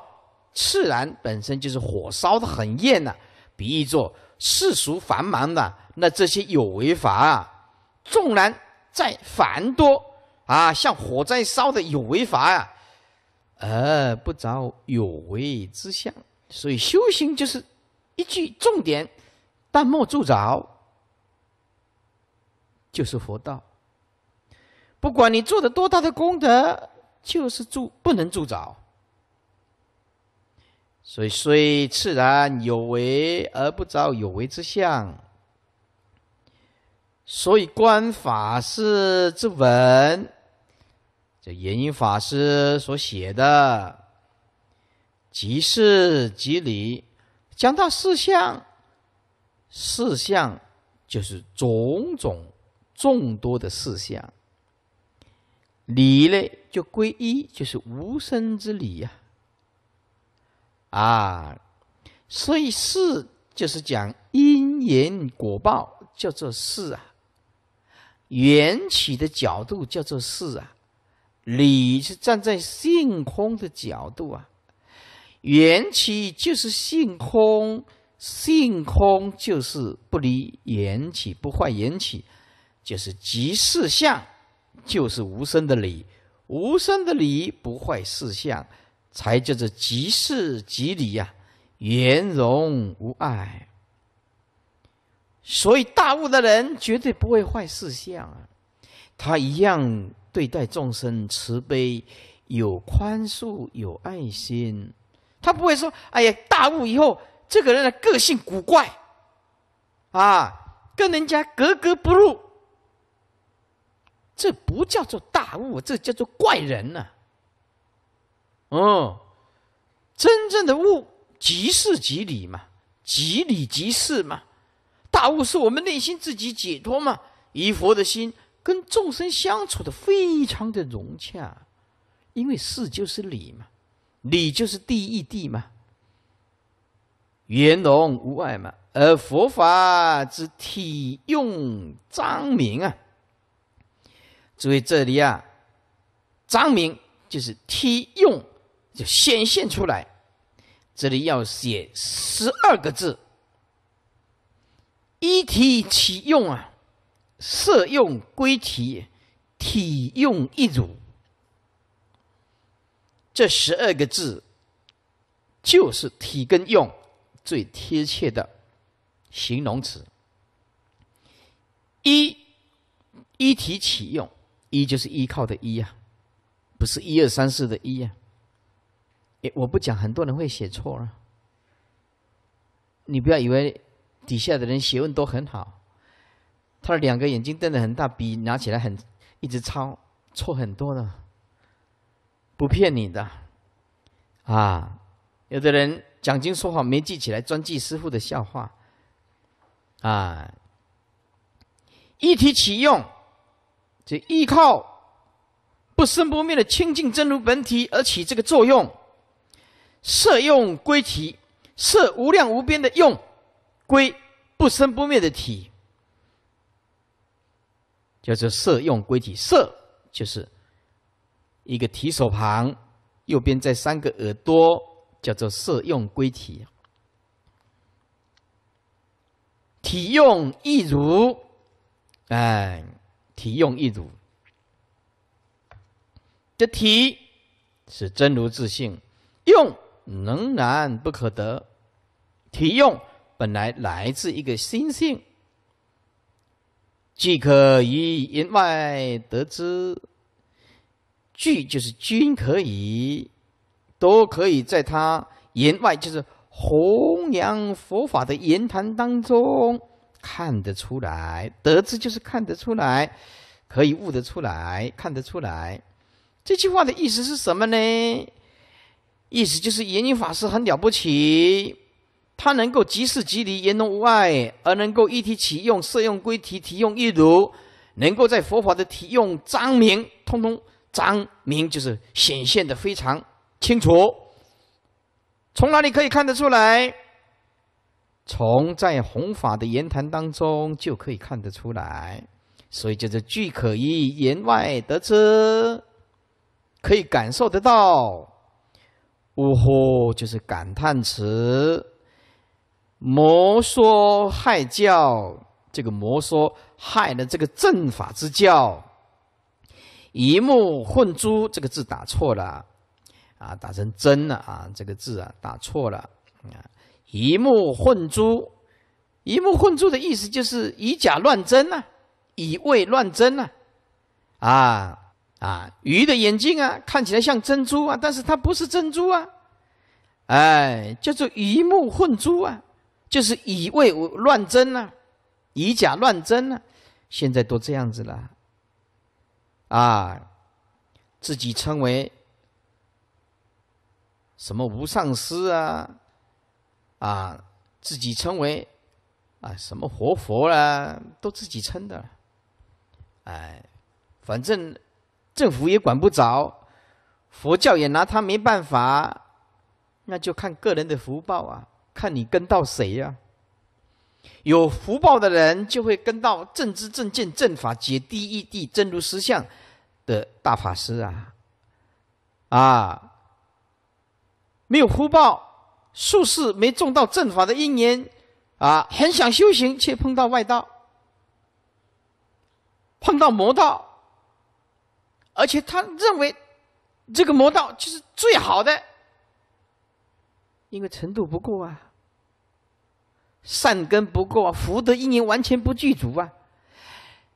自然本身就是火烧的很艳呐，比喻作世俗繁忙的那这些有为法，纵然再繁多啊，像火灾烧的有为法呀，而不着有为之相。所以修行就是。一句重点，但莫助着，就是佛道。不管你做的多大的功德，就是助不能助着。所以虽自然有为而不着有为之相。所以观法师之文，这延音法师所写的，即事即理，讲到四相，四相就是种种众多的四相，理呢就归一，就是无生之理呀。啊，所以事就是讲因缘果报，叫做事啊。缘起的角度叫做事啊，理是站在性空的角度啊。缘起就是性空，性空就是不离缘起，不坏缘起，就是即事相，就是无声的理，无声的理不坏事相，才叫做即事即理呀，圆融无碍。所以大悟的人绝对不会坏事相啊，他一样对待众生慈悲，有宽恕，有爱心。他不会说：“哎呀，大悟以后这个人的个性古怪，啊，跟人家格格不入。”这不叫做大悟，这叫做怪人呐。哦，真正的悟即事即理嘛，即理即事嘛。大悟是我们内心自己解脱嘛？以佛的心跟众生相处的非常的融洽，因为事就是理嘛，理就是第一谛嘛，圆融无碍嘛。而佛法之体用彰明啊，注意这里啊，彰明就是体用就显现出来，这里要写十二个字。一体起用啊，色用归体，体用一如。这十二个字，就是体跟用最贴切的形容词。一，一体起用，一就是依靠的依呀，不是一二三四的一呀。诶，我不讲，很多人会写错了。你不要以为。底下的人学问都很好，他的两个眼睛瞪得很大，笔拿起来很一直抄，错很多的，不骗你的，啊，有的人讲经说法没记起来，专记师傅的笑话，啊，一体启用，这依靠不生不灭的清净真如本体而起这个作用，色用归体，色无量无边的用。归不生不灭的体，叫做色用归体。色就是一个提手旁，右边再三个耳朵，叫做色用归体。体用一如，哎，体用一如。这体是真如自性，用仍然不可得。体用。本来来自一个心性，既可以言外得知，具就是均可以，都可以在他言外，就是弘扬佛法的言谈当中看得出来。得知就是看得出来，可以悟得出来，看得出来。这句话的意思是什么呢？意思就是言语法师很了不起。他能够即事即理，言融无碍，而能够一体起用，色用归体，体用一如，能够在佛法的体用彰明，通通彰明就是显现的非常清楚。从哪里可以看得出来？从在弘法的言谈当中就可以看得出来。所以就是具可依言外得知，可以感受得到。呜呼，就是感叹词。魔说害教，这个魔说害了这个正法之教。一目混珠，这个字打错了，啊，打成真了啊，这个字啊打错了啊。一目混珠，一目混珠的意思就是以假乱真呐，以伪乱真呐，啊啊，鱼的眼睛啊，看起来像珍珠啊，但是它不是珍珠啊，哎，叫做一目混珠啊，就是以伪乱真呐，以假乱真呐，现在都这样子了，啊，自己称为什么无上师啊，啊，自己称为。啊，什么活佛啦，都自己称的，哎，反正政府也管不着，佛教也拿他没办法，那就看个人的福报啊，看你跟到谁呀。有福报的人就会跟到正知正见正法解第一地真如实相的大法师啊，啊，没有福报，术士没种到正法的因缘。啊，很想修行，却碰到外道，碰到魔道，而且他认为这个魔道就是最好的，因为程度不够啊，善根不够啊，福德因缘完全不具足啊，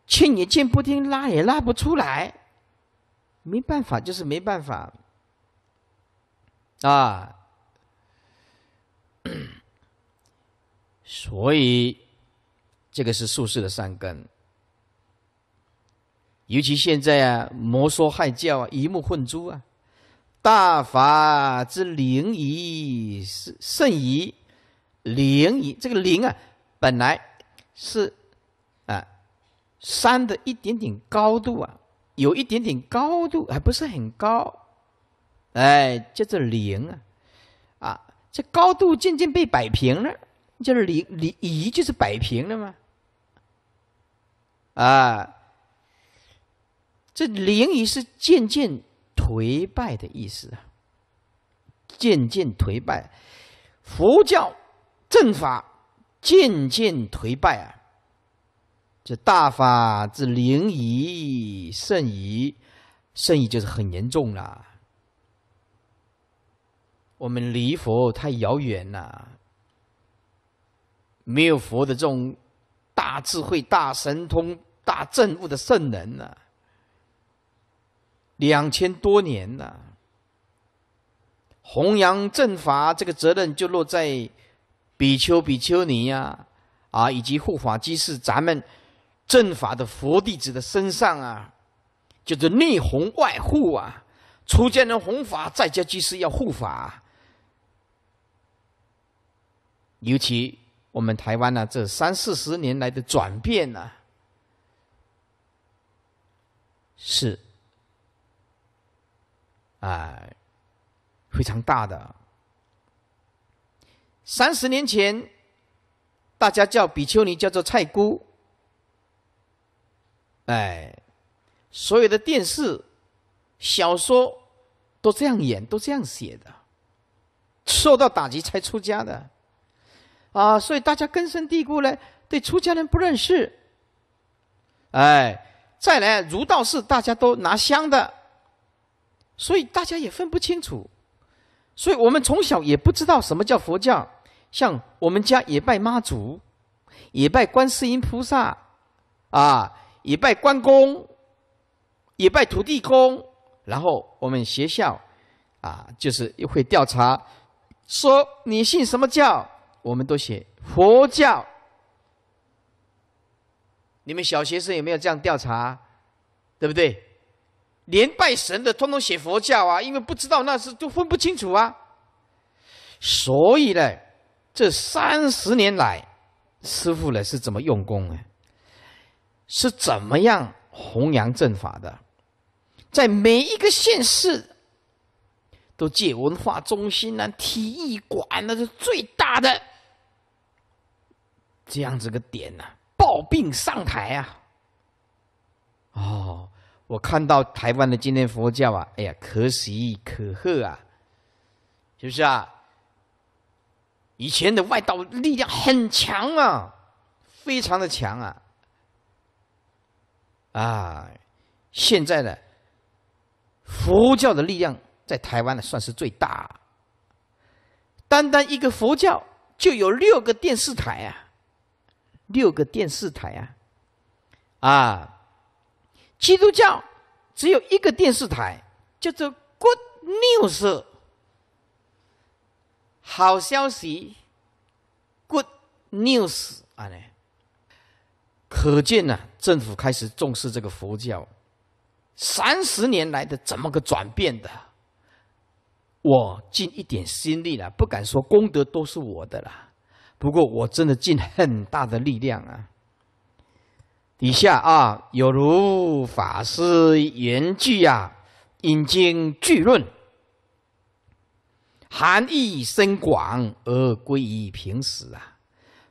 劝也劝不听，拉也拉不出来，没办法，就是没办法啊。[COUGHS] 所以，这个是术士的善根。尤其现在啊，魔说害教啊，一目混珠啊，大法之灵仪甚甚仪，灵仪这个灵啊，本来是啊山的一点点高度啊，有一点点高度，还不是很高，哎，叫做灵啊，啊，这高度渐渐被摆平了。就是礼礼仪，就是摆平了吗？啊，这灵仪是渐渐颓败的意思啊，渐渐颓败，佛教正法渐渐颓败啊。这大法之灵仪甚仪，甚仪就是很严重了。我们离佛太遥远了。没有佛的这种大智慧、大神通、大正悟的圣人呢，两千多年了，弘扬正法这个责任就落在比丘、比丘尼呀，啊，以及护法居士咱们正法的佛弟子的身上啊，就是内弘外护啊，出家人弘法，在家居士要护法，尤其。我们台湾呢，这三四十年来的转变呢，是啊非常大的。三十年前，大家叫比丘尼叫做菜姑，哎，所有的电视、小说都这样演，都这样写的，受到打击才出家的。啊，所以大家根深蒂固呢，对出家人不认识。哎，再来儒道是大家都拿香的，所以大家也分不清楚。所以我们从小也不知道什么叫佛教。像我们家也拜妈祖，也拜观世音菩萨，啊，也拜关公，也拜土地公。然后我们学校啊，就是会调查，说你信什么教？我们都写佛教，你们小学生有没有这样调查？对不对？连拜神的通通写佛教啊，因为不知道那是都分不清楚啊。所以呢，这三十年来，师傅呢是怎么用功呢？是怎么样弘扬正法的？在每一个县市，都借文化中心啊、体育馆，那是最大的。这样子个点呐，抱病上台啊！哦，我看到台湾的今天佛教啊，哎呀，可喜可贺啊，是不是啊？以前的外道力量很强啊，非常的强啊，啊，现在呢，佛教的力量在台湾呢算是最大，单单一个佛教就有六个电视台啊。六个电视台啊，啊，基督教只有一个电视台，叫做 Good News，好消息，Good News 啊呢，可见呢，政府开始重视这个佛教，三十年来的怎么个转变的？我尽一点心力了，不敢说功德都是我的啦。不过我真的尽很大的力量啊！底下啊，有如法师言句啊，引经据论，含义深广而归于平时啊。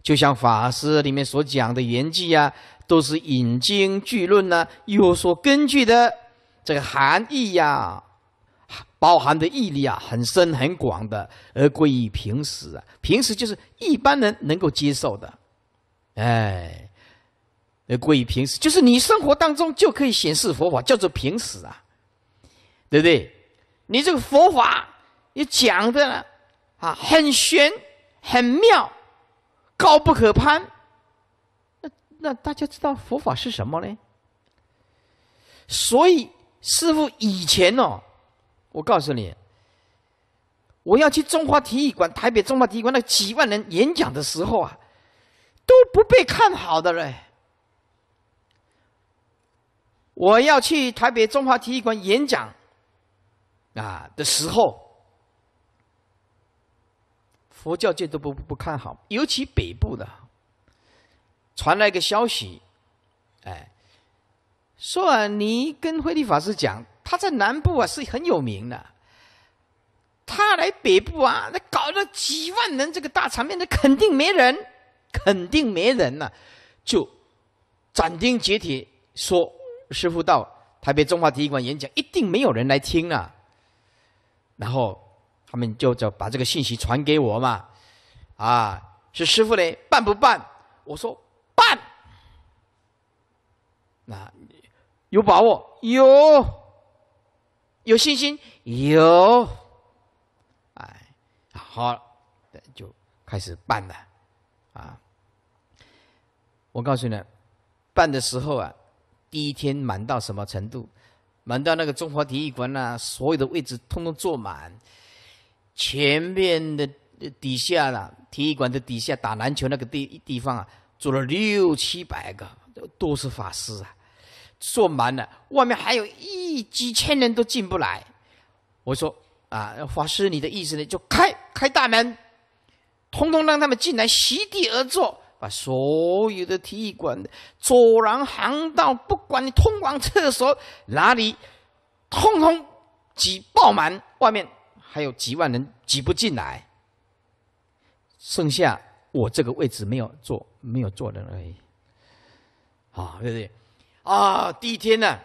就像法师里面所讲的圆寂啊，都是引经据论呢，有所根据的这个含义呀。包含的义理啊，很深很广的，而归于平时啊。平时就是一般人能够接受的，哎，而归于平时，就是你生活当中就可以显示佛法，叫做平时啊，对不对？你这个佛法你讲的啊，很玄很妙，高不可攀。那那大家知道佛法是什么呢？所以师傅以前哦。我告诉你，我要去中华体育馆，台北中华体育馆那几万人演讲的时候啊，都不被看好的嘞。我要去台北中华体育馆演讲啊的时候，佛教界都不不看好，尤其北部的，传来一个消息，哎，说你跟慧立法师讲。他在南部啊是很有名的，他来北部啊，那搞了几万人这个大场面，那肯定没人，肯定没人呐，就斩钉截铁说：“师傅到台北中华体育馆演讲，一定没有人来听啊。”然后他们就就把这个信息传给我嘛，啊，是师傅嘞，办不办？我说办，那有把握有。有信心，有，哎，好，就开始办了，啊！我告诉你，办的时候啊，第一天满到什么程度？满到那个中华体育馆呐，所有的位置通通坐满，前面的底下啦，体育馆的底下打篮球那个地地方啊，坐了六七百个，都是法师啊。坐满了，外面还有一几千人都进不来。我说啊，法师，你的意思呢？就开开大门，通通让他们进来，席地而坐，把所有的体育馆的走廊、航道，不管你通往厕所哪里，通通挤爆满。外面还有几万人挤不进来，剩下我这个位置没有坐，没有坐人而已。啊，对不对？啊，第一天呢，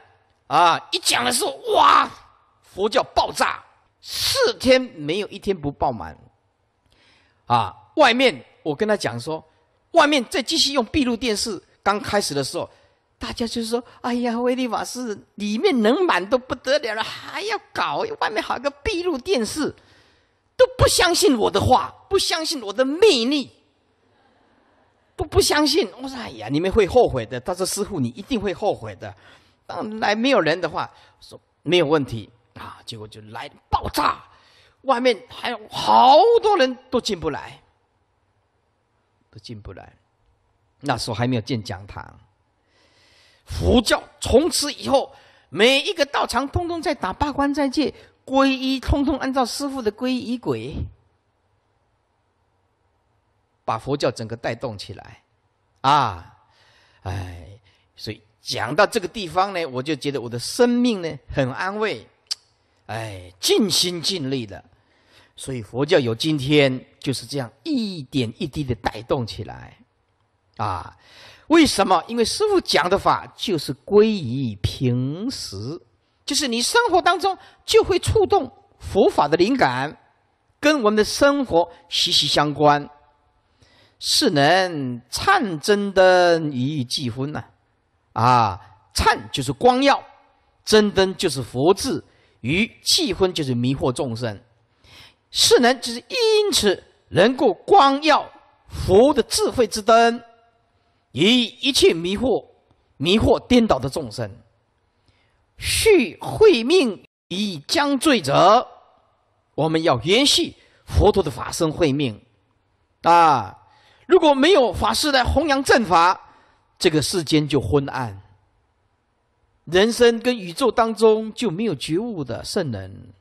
啊，一讲的时候，哇，佛教爆炸，四天没有一天不爆满。啊，外面我跟他讲说，外面再继续用闭路电视。刚开始的时候，大家就说：“哎呀，威利法师，里面能满都不得了了，还要搞外面好个闭路电视，都不相信我的话，不相信我的魅力。”都不相信，我说：“哎呀，你们会后悔的。”他说：“师傅，你一定会后悔的。”当来没有人的话，说没有问题啊。结果就来爆炸，外面还有好多人都进不来，都进不来。那时候还没有建讲堂，佛教从此以后每一个道场通通在打八关斋戒，皈依通通按照师傅的皈依轨。把佛教整个带动起来，啊，哎，所以讲到这个地方呢，我就觉得我的生命呢很安慰，哎，尽心尽力的，所以佛教有今天就是这样一点一滴的带动起来，啊，为什么？因为师傅讲的法就是归于平时，就是你生活当中就会触动佛法的灵感，跟我们的生活息息相关。是能灿真灯以济昏呐，啊，灿就是光耀，真灯就是佛智，与济昏就是迷惑众生。是能就是因此能够光耀佛的智慧之灯，以一切迷惑、迷惑颠倒的众生，续慧命以将罪者，我们要延续佛陀的法身慧命啊！如果没有法师来弘扬正法，这个世间就昏暗，人生跟宇宙当中就没有觉悟的圣人。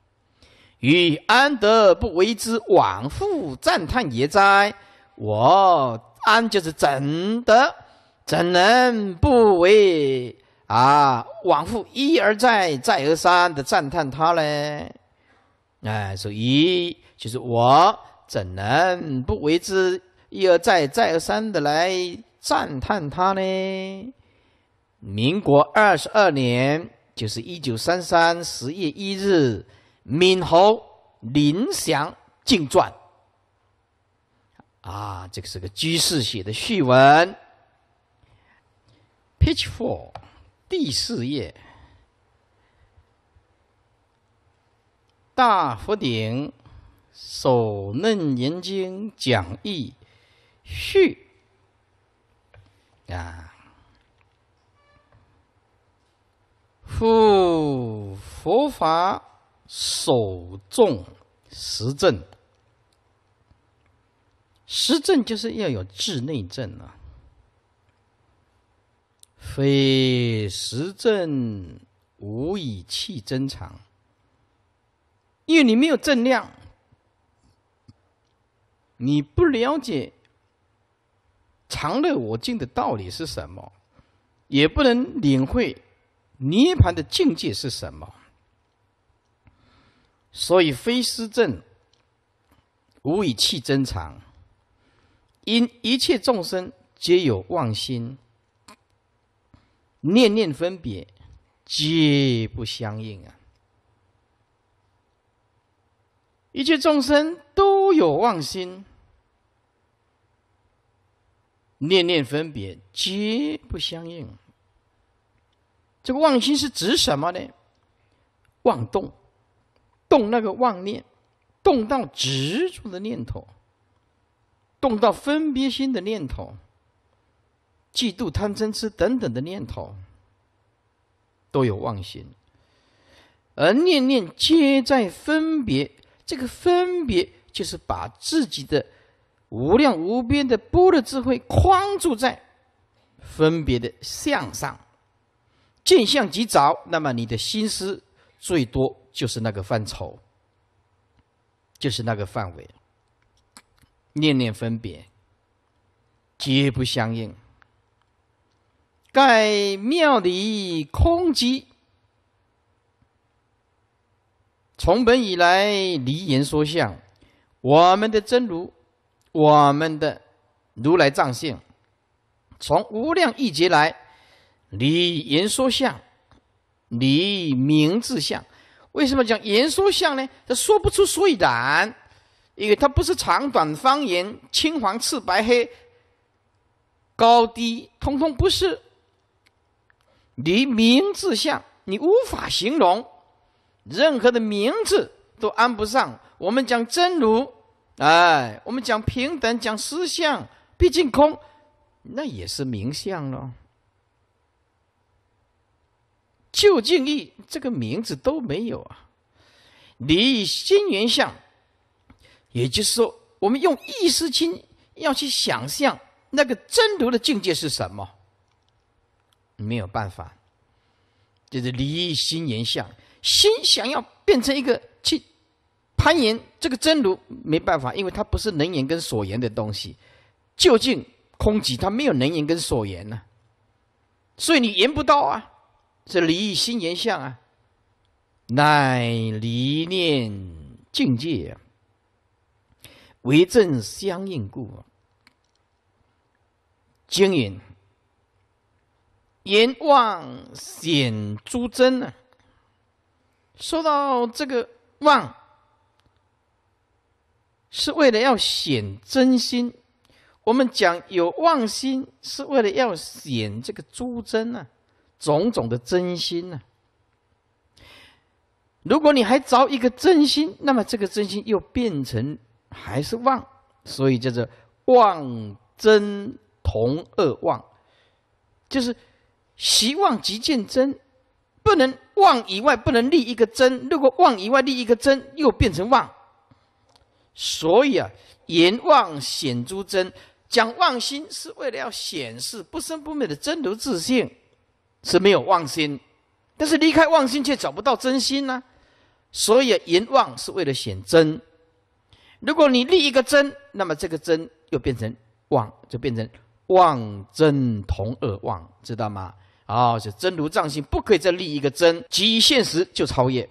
与安得不为之？往复赞叹也哉！我安就是真的？怎能不为啊？往复一而再，再而三的赞叹他呢？哎，所以就是我怎能不为之？一而再，再而三的来赞叹他呢？民国二十二年，就是一九三三十月一日。闽侯林祥敬传啊，这个是个居士写的序文。Page Four 第四页，大佛顶首楞严经讲义序。啊，复佛法。首重实证，实证就是要有智内证啊，非实证无以气增长。因为你没有正量，你不了解常乐我净的道理是什么，也不能领会涅盘的境界是什么。所以非实证，无以气增长。因一切众生皆有妄心，念念分别，皆不相应啊！一切众生都有妄心，念念分别，皆不相应。这个妄心是指什么呢？妄动。动那个妄念，动到执着的念头，动到分别心的念头，嫉妒、贪嗔痴等等的念头，都有妄心，而念念皆在分别。这个分别就是把自己的无量无边的般若智慧框住在分别的相上，见相即着，那么你的心思最多。就是那个范畴，就是那个范围，念念分别，皆不相应。盖妙理空寂，从本以来离言说相，我们的真如，我们的如来藏性，从无量亿劫来离言说相，离名字相。为什么讲言说相呢？他说不出所以然，因为它不是长短方言、青黄赤白黑、高低，通通不是。离名字相，你无法形容，任何的名字都安不上。我们讲真如，哎，我们讲平等，讲实相，毕竟空，那也是名相了。究竟义这个名字都没有啊！离心缘相，也就是说，我们用意识心要去想象那个真如的境界是什么，没有办法，就是离心言相。心想要变成一个去攀岩这个真如，没办法，因为它不是能言跟所言的东西。究竟空寂，它没有能言跟所言呢，所以你言不到啊。是离心言相啊，乃离念境界，为正相应故。经云：言妄显诸真啊。说到这个妄，是为了要显真心。我们讲有妄心，是为了要显这个诸真呢。种种的真心呢？如果你还着一个真心，那么这个真心又变成还是妄，所以叫做妄真同恶妄。就是希望即见真，不能妄以外不能立一个真。如果妄以外立一个真，又变成妄。所以啊，言妄显诸真，讲妄心是为了要显示不生不灭的真如自性，是没有妄心。但是离开妄心却找不到真心呢，所以言妄是为了显真。如果你立一个真，那么这个真又变成妄，就变成妄真同二妄，知道吗？啊，是真如藏性，不可以再立一个真，即现实就超越。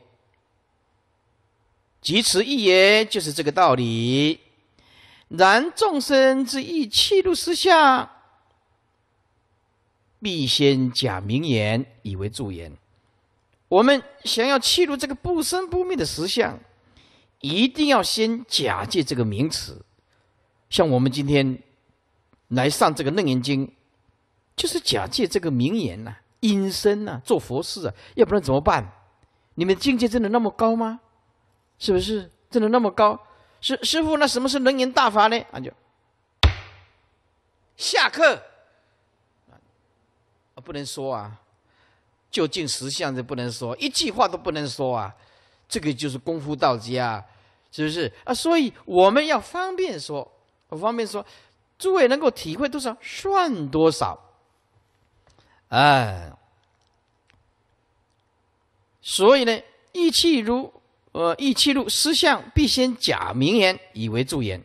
即此一言，就是这个道理。然众生之意气入思相，必先假名言，以为助言。我们想要契入这个不生不灭的实相，一定要先假借这个名词。像我们今天来上这个《楞严经》，就是假借这个名言呐、阴身呐，做佛事啊，要不然怎么办？你们境界真的那么高吗？是不是真的那么高？师师傅，那什么是能言大法呢？啊，就下课啊，不能说啊。就近实相就不能说，一句话都不能说啊！这个就是功夫到家，是不是啊？所以我们要方便说，方便说，诸位能够体会多少算多少，哎。所以呢，意气如呃，意气如实相，必先假名言，以为助言。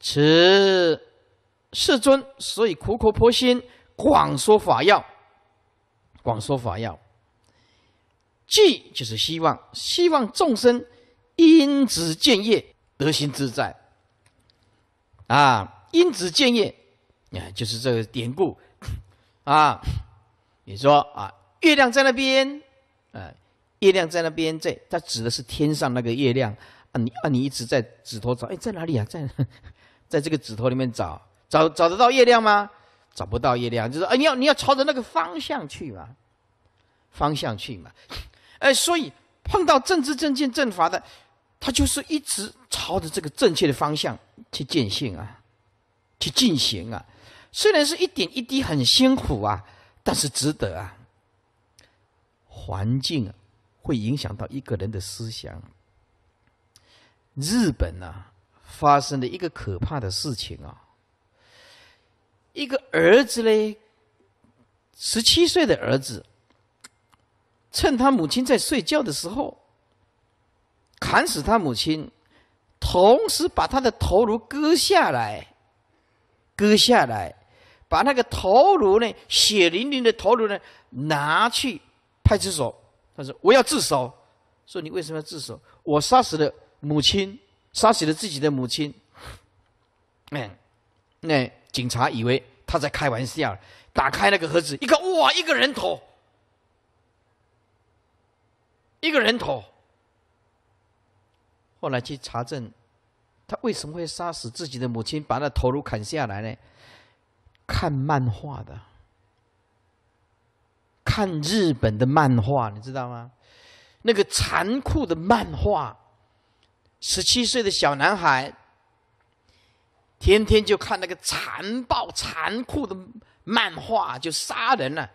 此世尊所以苦口婆心广说法要。广说法要，即就是希望，希望众生因子见业，得心自在。啊，因子见业，啊，就是这个典故。啊，你说啊，月亮在那边，啊，月亮在那边，在它指的是天上那个月亮。啊，你啊，你一直在指头找，哎，在哪里啊？在，在这个指头里面找，找找得到月亮吗？找不到月亮，就是啊，你要你要朝着那个方向去嘛，方向去嘛，哎，所以碰到正知正见正法的，他就是一直朝着这个正确的方向去践行啊，去进行啊。虽然是一点一滴很辛苦啊，但是值得啊。环境，会影响到一个人的思想。日本啊，发生了一个可怕的事情啊。一个儿子嘞，十七岁的儿子，趁他母亲在睡觉的时候，砍死他母亲，同时把他的头颅割下来，割下来，把那个头颅呢，血淋淋的头颅呢，拿去派出所。他说：“我要自首。”说：“你为什么要自首？我杀死了母亲，杀死了自己的母亲。”嗯，那。警察以为他在开玩笑，打开那个盒子，一看，哇，一个人头，一个人头。后来去查证，他为什么会杀死自己的母亲，把那头颅砍下来呢？看漫画的，看日本的漫画，你知道吗？那个残酷的漫画，十七岁的小男孩。天天就看那个残暴、残酷的漫画，就杀人了。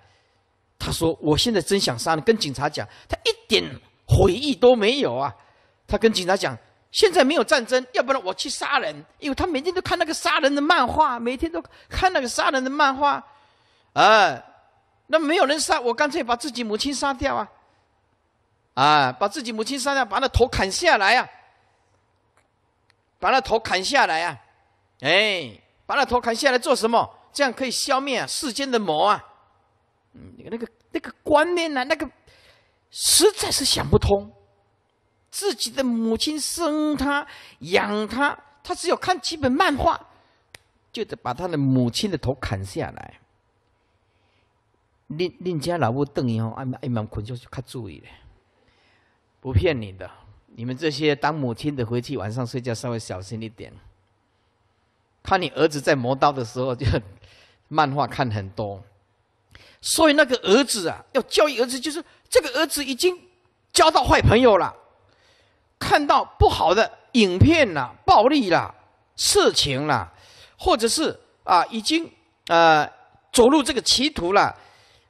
他说：“我现在真想杀人。”跟警察讲，他一点悔意都没有啊。他跟警察讲：“现在没有战争，要不然我去杀人。”因为他每天都看那个杀人的漫画，每天都看那个杀人的漫画。啊，那没有人杀，我干脆把自己母亲杀掉啊！啊，把自己母亲杀掉，把那头砍下来啊！把那头砍下来啊！哎，把那头砍下来做什么？这样可以消灭世间的魔啊！嗯，那个那个观念呢？那个实在是想不通。自己的母亲生他养他，他只有看几本漫画，就得把他的母亲的头砍下来。另另家老母瞪以后，哎哎蛮困就就看注意了，不骗你的。你们这些当母亲的回去晚上睡觉稍微小心一点。看你儿子在磨刀的时候，就漫画看很多，所以那个儿子啊，要教育儿子，就是这个儿子已经交到坏朋友了，看到不好的影片啦、暴力啦、色情啦，或者是啊，已经呃走入这个歧途了，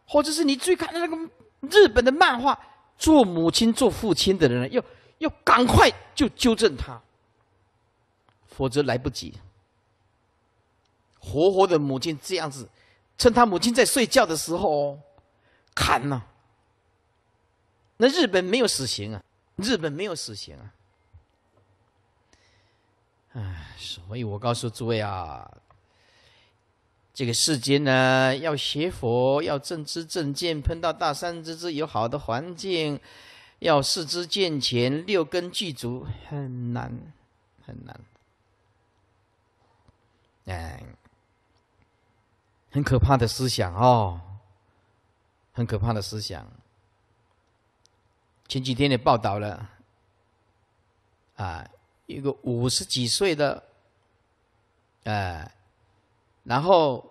或者是你最看的那个日本的漫画，做母亲做父亲的人要要赶快就纠正他，否则来不及。活活的母亲这样子，趁他母亲在睡觉的时候砍呐。那日本没有死刑啊，日本没有死刑啊。唉，所以我告诉诸位啊，这个世间呢，要学佛，要正知正见，碰到大善之之，有好的环境，要四肢健全，六根具足，很难，很难。哎。很可怕的思想哦，很可怕的思想。前几天也报道了，啊，一个五十几岁的，哎，然后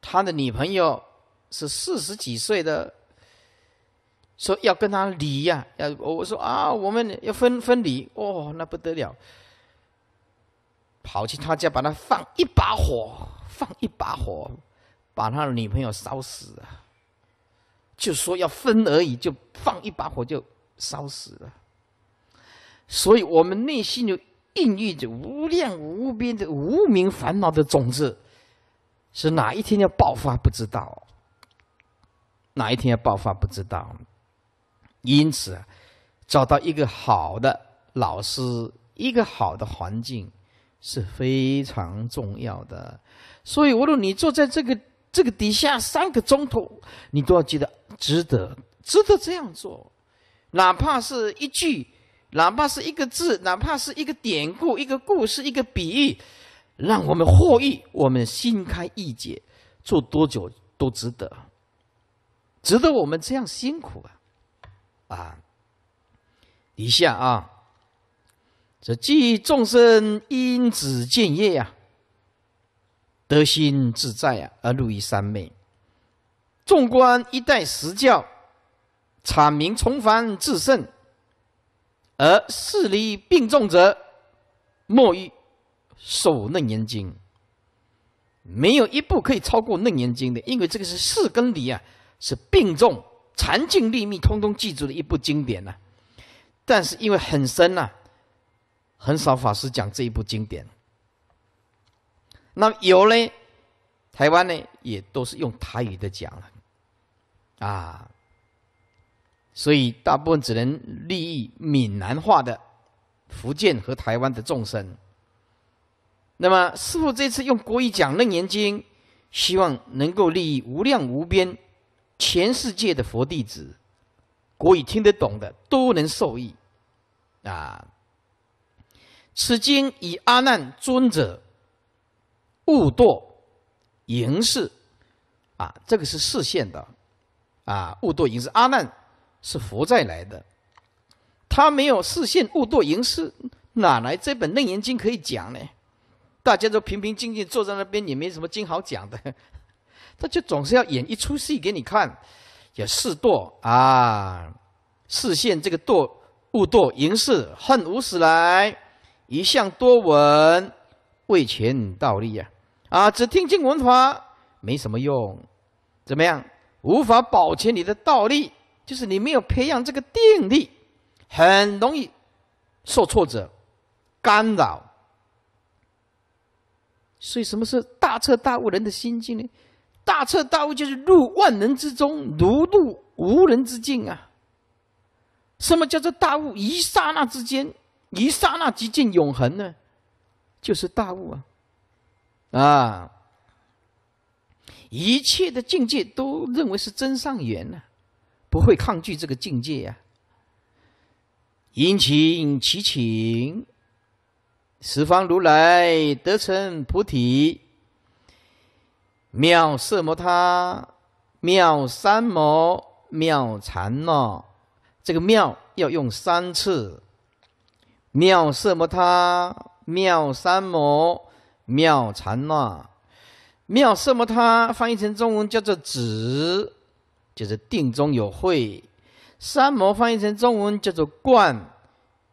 他的女朋友是四十几岁的，说要跟他离呀，要我说啊，我们要分分离，哦，那不得了，跑去他家把他放一把火。放一把火，把他的女朋友烧死啊！就说要分而已，就放一把火就烧死了。所以，我们内心就孕育着无量无边的无名烦恼的种子，是哪一天要爆发不知道，哪一天要爆发不知道。因此，找到一个好的老师，一个好的环境是非常重要的。所以，无论你坐在这个这个底下三个钟头，你都要记得值得，值得这样做。哪怕是一句，哪怕是一个字，哪怕是一个典故、一个故事、一个比喻，让我们获益，我们心开意解，做多久都值得，值得我们这样辛苦啊！啊，以下啊，这即众生因子见业呀。得心自在啊，而入于三昧。纵观一代实教，阐明重凡自胜，而事离并重者，莫于受楞严经。没有一部可以超过楞严经的，因为这个是四根理啊，是并重、禅净、立密，通通记住的一部经典呐。但是因为很深呐，很少法师讲这一部经典。那有呢，台湾呢也都是用台语的讲了，啊，所以大部分只能利益闽南话的福建和台湾的众生。那么师父这次用国语讲《楞严经》，希望能够利益无量无边全世界的佛弟子，国语听得懂的都能受益。啊，此经以阿难尊者。误堕淫事，啊，这个是视线的，啊，误堕淫是。阿难是佛在来的，他没有视线误堕淫是，哪来这本楞严经可以讲呢？大家都平平静静坐在那边，也没什么经好讲的，他就总是要演一出戏给你看，叫视堕啊，视线这个堕误堕淫是，恨无始来，一向多闻。为钱倒立呀，啊，只听经闻法没什么用，怎么样？无法保全你的道力，就是你没有培养这个定力，很容易受挫折、干扰。所以，什么是大彻大悟人的心境呢？大彻大悟就是入万人之中，如入无人之境啊！什么叫做大悟？一刹那之间，一刹那即见永恒呢？就是大悟啊！啊，一切的境界都认为是真上缘呢，不会抗拒这个境界呀。殷勤其请，十方如来得成菩提，妙色摩他，妙三摩，妙禅那。这个妙要用三次，妙色摩他。妙三摩，妙禅那，妙色摩他翻译成中文叫做止，就是定中有慧；三摩翻译成中文叫做观，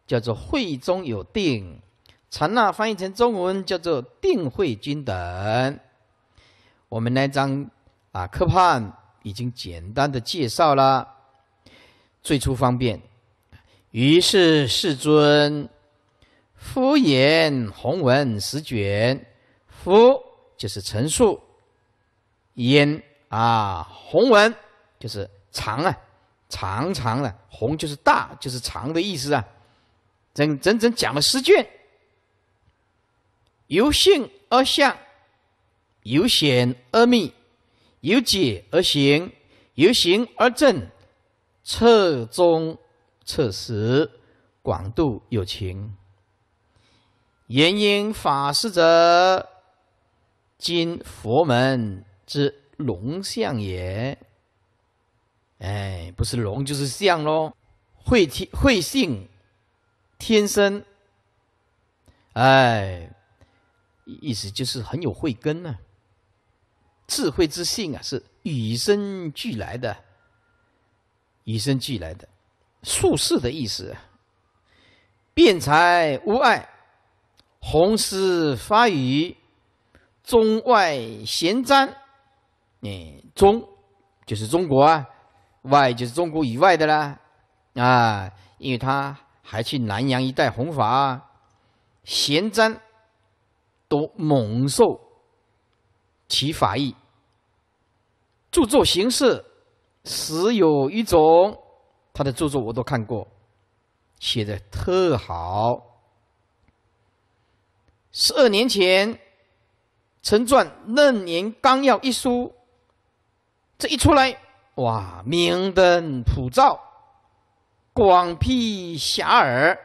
叫做慧中有定；禅那翻译成中文叫做定慧均等。我们来张啊，科判已经简单的介绍了。最初方便，于是世尊敷言弘文十卷，敷就是陈述，言啊弘文就是长啊，长长的，弘就是大，就是长的意思啊。整整整讲了十卷，由性而相，由显而密，由解而行，由行而正。侧中侧实，广度有情。言因法师者，今佛门之龙象也。哎，不是龙就是象喽。慧天慧性天生，哎，意思就是很有慧根呢。智慧之性啊，是与生俱来的。与生俱来的，术士的意思。辩才无碍，弘师发语，中外咸瞻。哎，中就是中国啊，外就是中国以外的啦。啊，因为他还去南洋一带弘法啊，咸瞻都猛受其法意，著作形式。十有一种，他的著作我都看过，写的特好。十二年前，曾撰《楞严纲要》一书，这一出来，哇，明灯普照，广辟遐迩，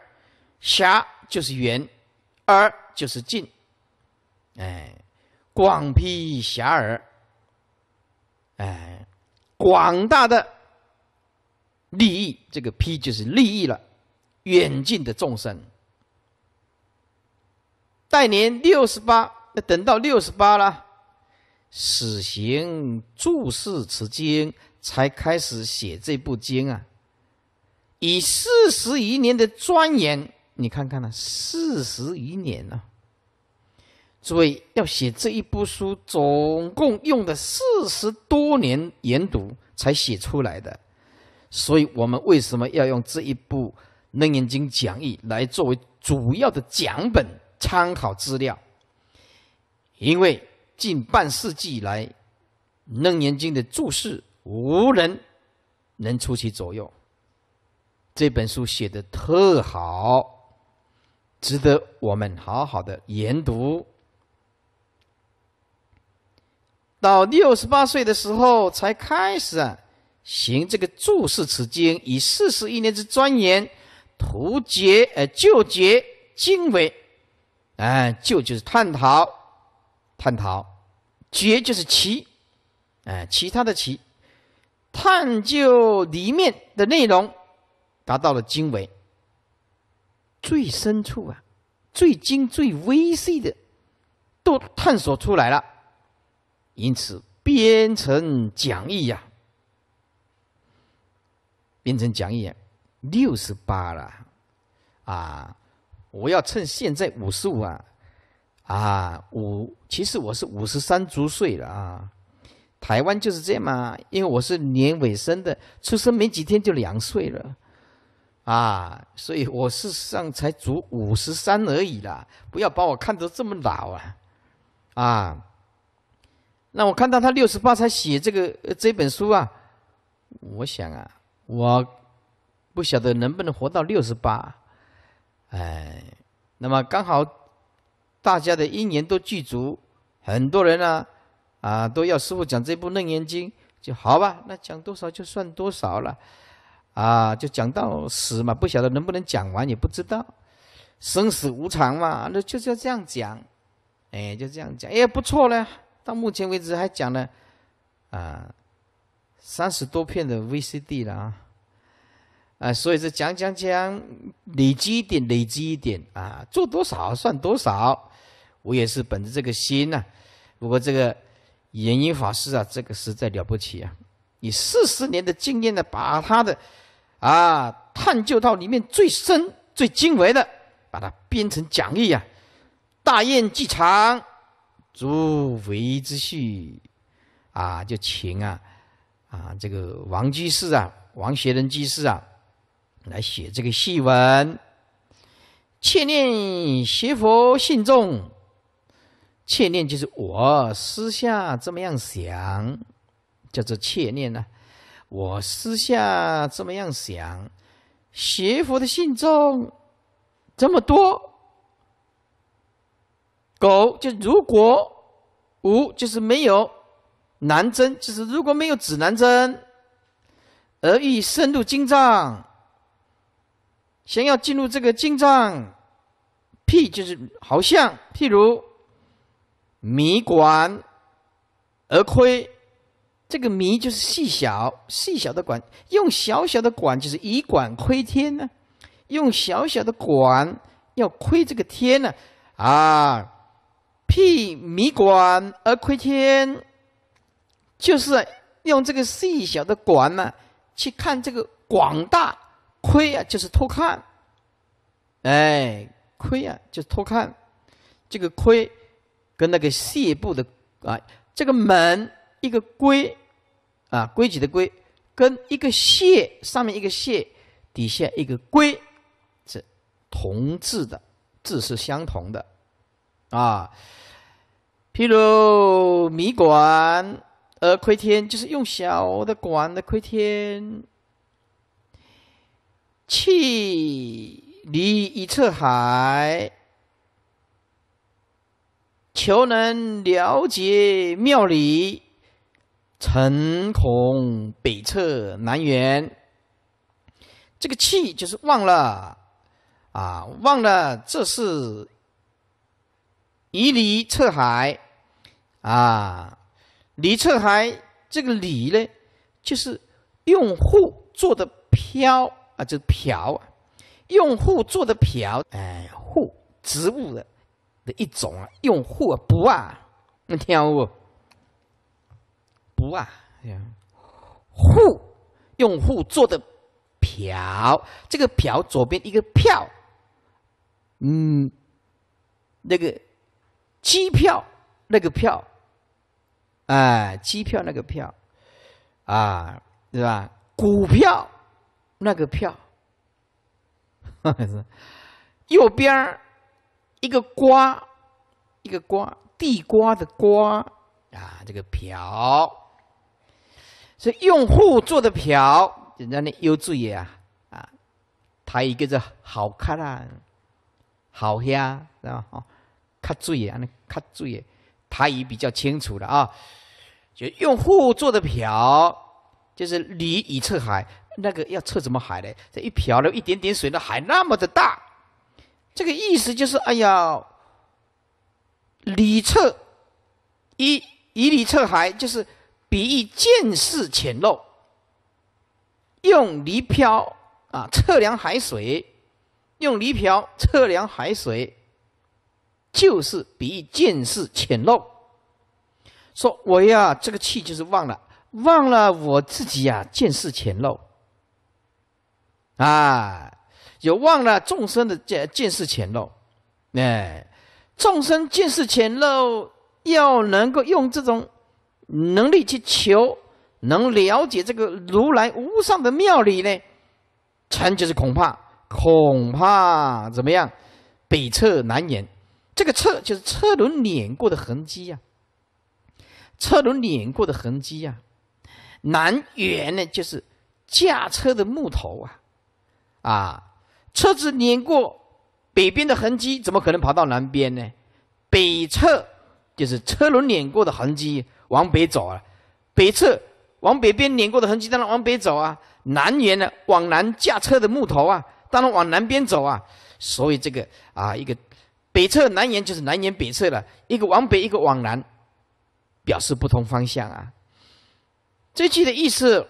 遐就是远，迩就是近，哎，广辟遐迩，哎。广大的利益，这个“批”就是利益了。远近的众生，待年六十八，那等到六十八了，死刑注释此经，才开始写这部经啊。以四十余年的钻研，你看看呢，四十余年了。诸位要写这一部书，总共用的四十多年研读才写出来的，所以我们为什么要用这一部《楞严经讲义》来作为主要的讲本参考资料？因为近半世纪以来，《楞严经》的注释无人能出其左右。这本书写的特好，值得我们好好的研读。到六十八岁的时候，才开始啊行这个注释此经，以四十一年之钻研，图解呃就解经纬，哎就就是探讨，探讨，觉就是其，哎其他的其，探究里面的内容，达到了经纬最深处啊，最精最微细的，都探索出来了。因此，编成讲义呀，编成讲义，六十八了，啊！我要趁现在五十五啊，啊五，其实我是五十三足岁了啊。台湾就是这样嘛，因为我是年尾生的，出生没几天就两岁了，啊，所以我事实上才足五十三而已啦，不要把我看得这么老啊，啊。那我看到他六十八才写这个这本书啊，我想啊，我不晓得能不能活到六十八，哎，那么刚好大家的因缘都具足，很多人呢啊都要师傅讲这部《楞严经》，就好吧，那讲多少就算多少了，啊，就讲到死嘛，不晓得能不能讲完也不知道，生死无常嘛，那就是要这样讲，哎，就这样讲，哎，不错了。到目前为止还讲了啊三十多片的 VCD 了啊，啊，所以是讲讲讲，累积一点，累积一点啊，做多少算多少。我也是本着这个心呐。不过这个延音法师啊，这个实在了不起啊！以四十年的经验呢，把他的啊探究到里面最深、最精微的，把它编成讲义啊，大雁既长。诸为之序啊，就请啊啊这个王居士啊，王学仁居士啊，来写这个戏文。切念学佛信众，切念就是我私下这么样想，叫做切念呢。我私下这么样想，学佛的信众这么多，狗就如果无就是没有南针，就是如果没有指南针，而欲深入经藏。想要进入这个经藏，譬就是好像譬如迷管而窥，这个迷就是细小细小的管，用小小的管就是以管窥天呢，用小小的管要窥这个天呢啊，辟迷管而窥天，就是用这个细小的管呢去看这个广大。窥啊，就是偷看，哎，窥啊，就是偷看。这个窥跟那个谢部的啊，这个门一个规啊，规矩的规，跟一个谢上面一个谢，底下一个规，是同字的，字是相同的啊。譬如米管而窥天，就是用小的管的窥天。气离一侧海，求能了解妙理，诚恐北侧难圆。这个气就是忘了啊，忘了这是以离侧海啊，离侧海这个离呢，就是用户做的漂。啊，就是瓢，用户做的瓢，哎，户植物的的一种啊，用户啊，不啊，你听我？不啊，户用户做的瓢，这个瓢左边一个票，嗯，那个机票那个票，哎，机票那个票，啊，是吧？股票。那个票，[LAUGHS] 是右边儿一个瓜，一个瓜，地瓜的瓜啊，这个瓢，是用户做的瓢，人家那优注意啊啊，他一个字好看啊，好呀，是吧？哦，看注意啊，那看注意，他也比较清楚的啊，就用户做的瓢，就是离以侧海。那个要测什么海呢？这一瓢了一点点水的海那么的大，这个意思就是，哎呀，里测以以里测海，就是比喻见识浅陋，用离漂啊测量海水，用离漂测量海水，就是比喻见识浅陋。说我呀，这个气就是忘了，忘了我自己呀，见识浅陋。啊，有忘了众生的见见识浅陋，哎，众生见识浅陋，要能够用这种能力去求，能了解这个如来无上的妙理呢？成就是恐怕，恐怕怎么样？北侧难言，这个侧就是车轮碾过的痕迹呀，车轮碾过的痕迹呀。南辕呢，就是驾车的木头啊。啊，车子碾过北边的痕迹，怎么可能跑到南边呢？北侧就是车轮碾过的痕迹，往北走啊。北侧往北边碾过的痕迹，当然往北走啊。南辕呢，往南驾车的木头啊，当然往南边走啊。所以这个啊，一个北侧南辕就是南辕北侧了，一个往北，一个往南，表示不同方向啊。这句的意思，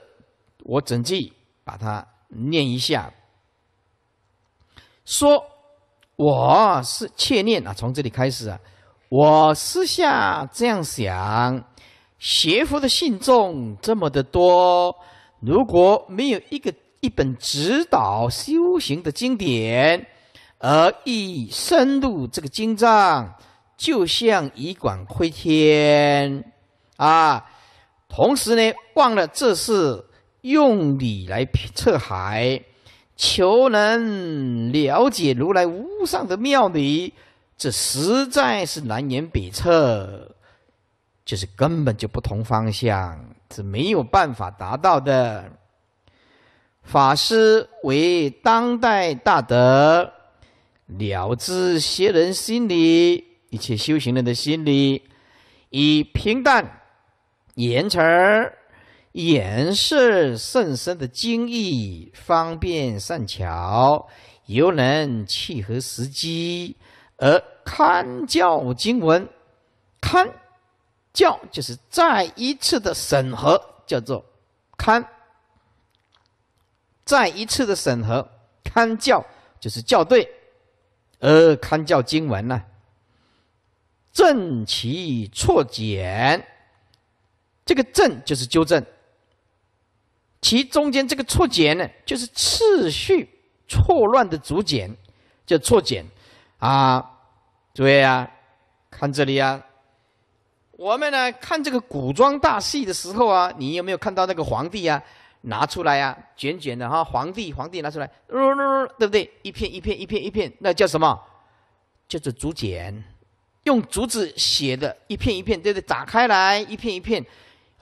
我整句把它念一下。说我是切念啊，从这里开始啊，我私下这样想：邪佛的信众这么的多，如果没有一个一本指导修行的经典，而一深入这个经藏，就像以管窥天啊，同时呢，忘了这是用理来测海，求能了解如来无上的妙理，这实在是南辕北辙，就是根本就不同方向，是没有办法达到的。法师为当代大德，了知邪人心理，一切修行人的心理，以平淡。言辞掩饰甚深的精义，方便善巧，犹能契合时机，而堪教经文，堪教就是再一次的审核，叫做堪，再一次的审核，堪教就是校对，而堪教经文呢，正其错简。这个正就是纠正，其中间这个错减呢，就是次序错乱的竹简，叫错减啊。诸位啊，看这里啊，我们呢看这个古装大戏的时候啊，你有没有看到那个皇帝啊拿出来啊卷卷的哈？皇帝皇帝拿出来，对不对？一片一片一片一片，那叫什么？叫做竹简，用竹子写的，一片一片，对不对？打开来，一片一片。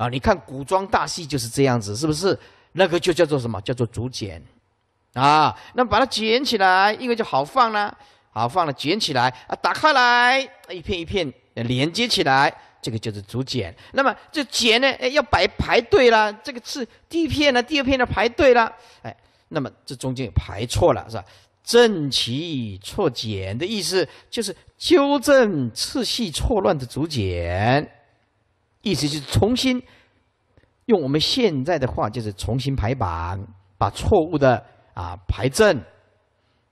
啊，你看古装大戏就是这样子，是不是？那个就叫做什么？叫做竹简，啊，那把它卷起来，因为就好放了，好放了，卷起来啊，打开来，一片一片连接起来，这个就是竹简。那么这简呢，哎，要摆排队了，这个是第一片呢，第二片呢排队了，哎，那么这中间排错了，是吧？正其错简的意思就是纠正次序错乱的竹简。意思就是重新用我们现在的话，就是重新排版，把错误的啊排正，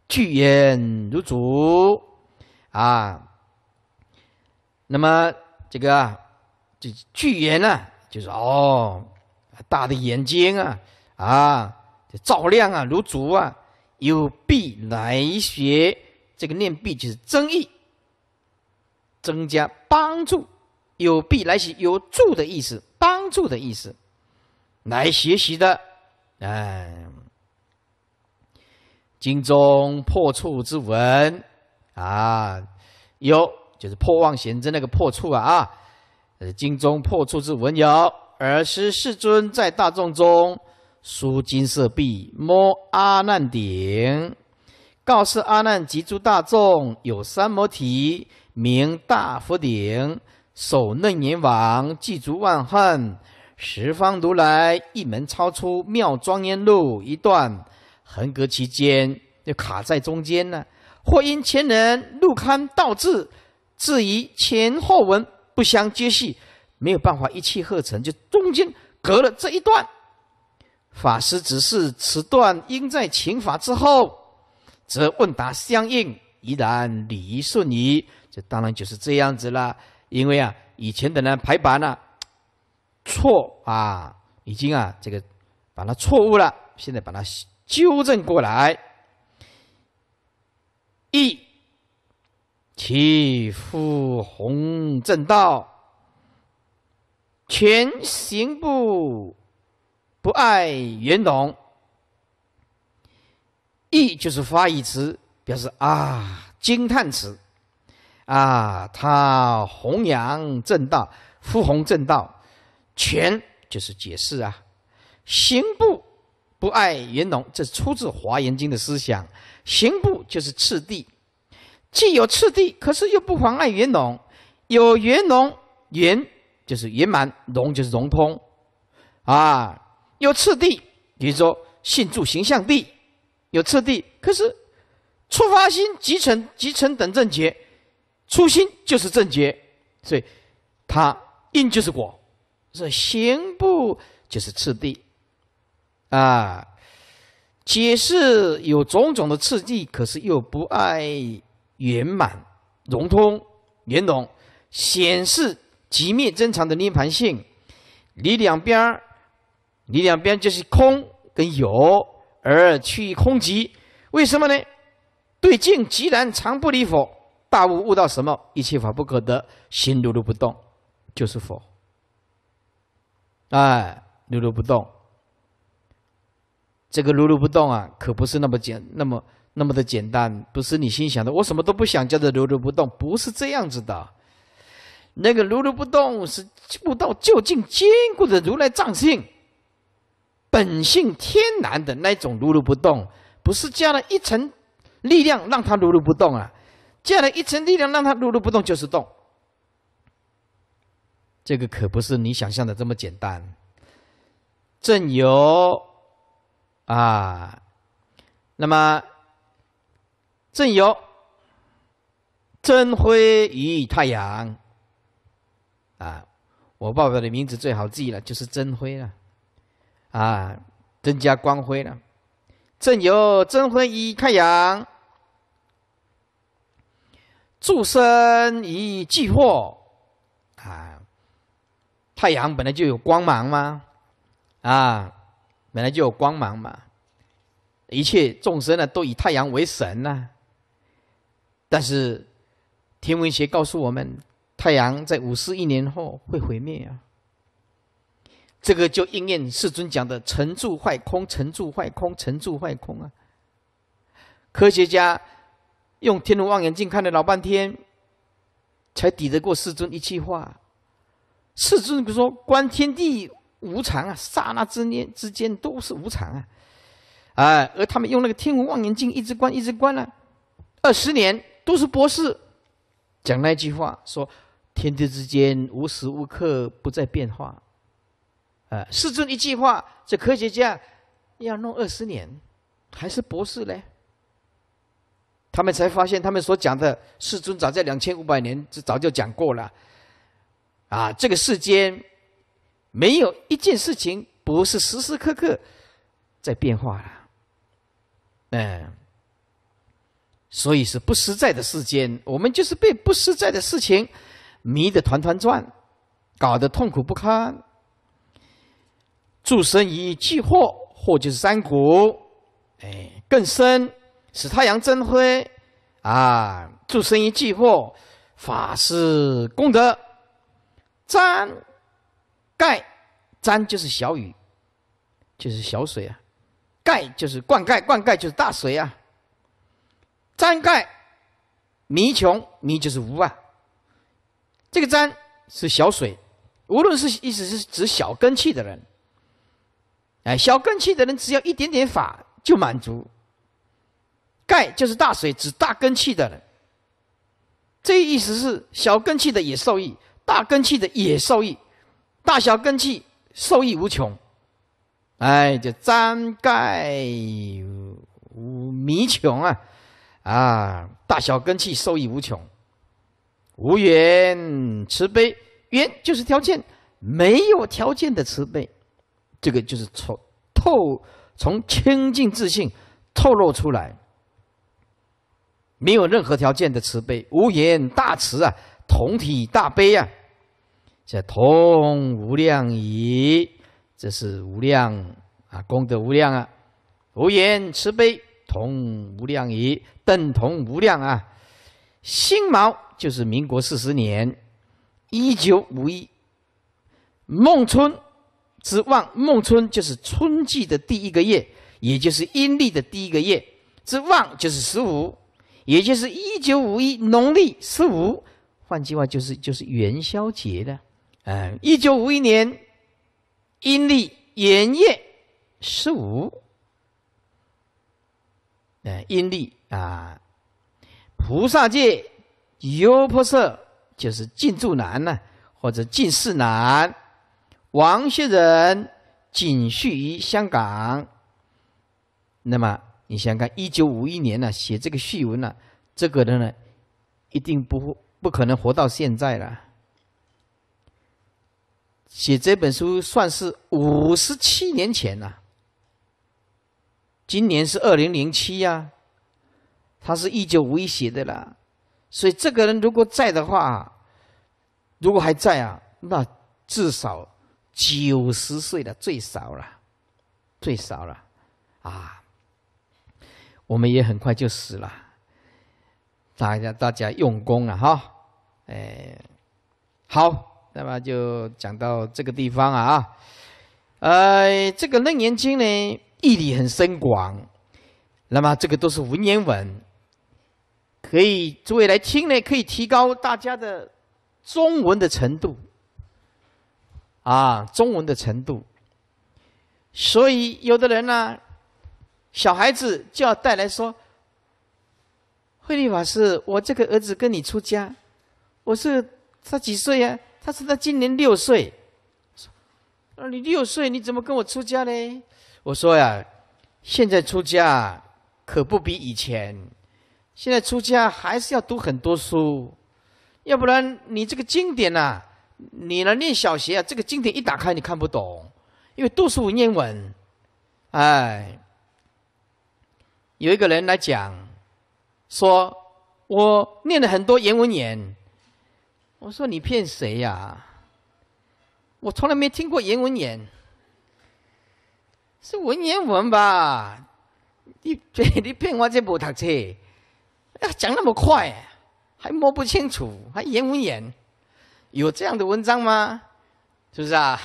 句言如主啊。那么这个这句言呢，就是哦，大的眼睛啊啊，照亮啊如主啊，有必来学这个念必就是增益，增加帮助。有必来习，有助的意思，帮助的意思，来学习的，嗯，经中破处之文啊，有就是破妄显真那个破处啊啊，呃，经中破处之文有，尔时世尊在大众中书金色壁，摸阿难顶，告示阿难及诸大众，有三摩提，名大佛顶。守嫩阎王，祭足万恨，十方如来一门超出妙庄严路一段，横隔其间，就卡在中间呢。或因前人录刊倒置，至于前后文不相接续，没有办法一气呵成，就中间隔了这一段。法师指示此段应在请法之后，则问答相应，依然理顺矣。这当然就是这样子了。因为啊，以前的呢排版呢错啊，已经啊这个把它错误了，现在把它纠正过来。一其复弘正道，全行不不爱圆融。意就是发语词，表示啊惊叹词。啊，他弘扬正道，复弘正道，全就是解释啊。行不不爱圆融，这是出自《华严经》的思想。行不就是次第，既有次第，可是又不妨碍圆融。有圆融，圆就是圆满，融就是融通。啊，有次第，比如说信住形象地有次第，可是触发心集成集成等正觉。初心就是正觉，所以它因就是果，是行不就是次第啊。解释有种种的次第，可是又不爱圆满、融通、圆融，显示极灭真常的涅盘性。你两边儿，你两边就是空跟有，而去空极，为什么呢？对境既然常不离佛。大悟悟到什么？一切法不可得，心如如不动，就是佛。哎，如如不动。这个如如不动啊，可不是那么简那么那么的简单，不是你心想的。我什么都不想，叫做如如不动，不是这样子的。那个如如不动是悟到究竟坚固的如来藏性，本性天然的那种如如不动，不是加了一层力量让它如如不动啊，加了一层力量让它如如不动就是动。这个可不是你想象的这么简单。正由啊，那么正有真辉与太阳啊，我爸爸的名字最好记了，就是真辉了啊，增加光辉了。正有真辉与太阳，助生以济祸啊。太阳本来就有光芒吗？啊，本来就有光芒嘛。一切众生呢，都以太阳为神呐。但是天文学告诉我们，太阳在五十亿年后会毁灭啊。这个就应验世尊讲的“成住坏空，成住坏空，成住坏空”啊。科学家用天文望远镜看了老半天，才抵得过世尊一句话。世尊比如说观天地无常啊，刹那之间之间都是无常啊，哎，而他们用那个天文望远镜一直观一直观了二十年，都是博士讲那句话说天地之间无时无刻不在变化，啊，世尊一句话，这科学家要弄二十年，还是博士嘞？他们才发现他们所讲的世尊早在两千五百年就早就讲过了。啊，这个世间没有一件事情不是时时刻刻在变化了，嗯，所以是不实在的世间，我们就是被不实在的事情迷得团团转，搞得痛苦不堪。助生以济祸，祸就是三谷，哎，更深使太阳增辉啊！助生以济祸，法是功德。沾盖沾就是小雨，就是小水啊；盖就是灌溉，灌溉就是大水啊。沾盖迷穷，迷就是无啊。这个沾是小水，无论是意思是指小根器的人，哎，小根器的人只要一点点法就满足。盖就是大水，指大根器的人。这意思是小根器的也受益。大根器的也受益，大小根器受益无穷。哎，就沾盖无弥穷啊！啊，大小根器受益无穷。无缘慈悲，缘就是条件，没有条件的慈悲，这个就是从透从清净自信透露出来，没有任何条件的慈悲，无言大慈啊，同体大悲啊。这同无量矣，这是无量啊，功德无量啊，无言慈悲同无量矣，等同无量啊。辛卯就是民国四十年，一九五一，孟春之旺，孟春就是春季的第一个月，也就是阴历的第一个月之旺就是十五，也就是一九五一农历十五，换句话就是就是元宵节的。嗯，一九五一年阴历元月十五，呃，阴历啊，菩萨界优婆塞就是进驻男呢，或者进士男，王学仁仅续于香港。那么你想看，一九五一年呢，写这个序文呢，这个人呢，一定不不可能活到现在了。写这本书算是五十七年前了，今年是二零零七呀，他是一九五一写的啦，所以这个人如果在的话，如果还在啊，那至少九十岁了，最少了，最少了，啊，我们也很快就死了，大家大家用功了哈，哎，好。那么就讲到这个地方啊。呃，这个《楞严经》呢，义理很深广。那么这个都是文言文，可以诸位来听呢，可以提高大家的中文的程度。啊，中文的程度。所以有的人呢，小孩子就要带来说：“慧律法师，我这个儿子跟你出家，我是他几岁呀？他说他今年六岁。”那你六岁，你怎么跟我出家呢？我说呀，现在出家可不比以前。现在出家还是要读很多书，要不然你这个经典呐，你来念小学啊，这个经典一打开你看不懂，因为都是文言文。哎，有一个人来讲，说我念了很多言文言。我说你骗谁呀？我从来没听过言文言，是文言文吧？你 [LAUGHS] 你骗我这部读册，讲那么快，还摸不清楚，还言文言，有这样的文章吗？是不是啊？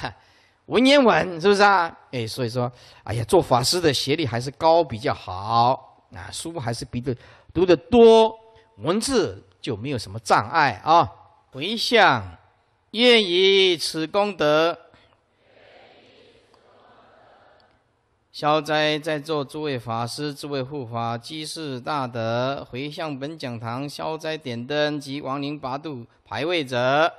文言文是不是啊？哎，所以说，哎呀，做法师的学历还是高比较好啊，书还是比的读的多，文字就没有什么障碍啊。回向。愿以此功德，消灾在座诸位法师、诸位护法、积世大德，回向本讲堂消灾点灯及亡灵八度牌位者，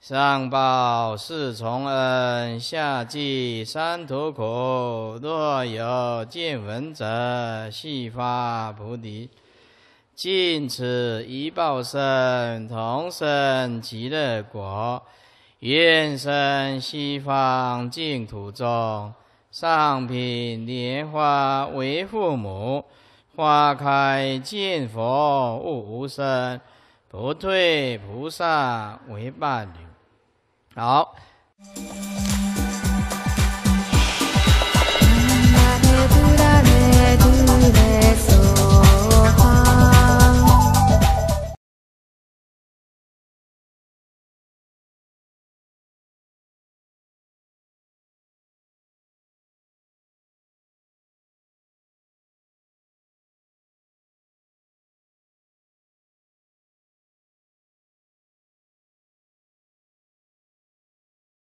上报四重恩，下济三途苦。若有见闻者，悉发菩提。尽此一报身，同生极乐国。愿生西方净土中，上品莲花为父母。花开见佛悟无生，不退菩萨为伴侣。好。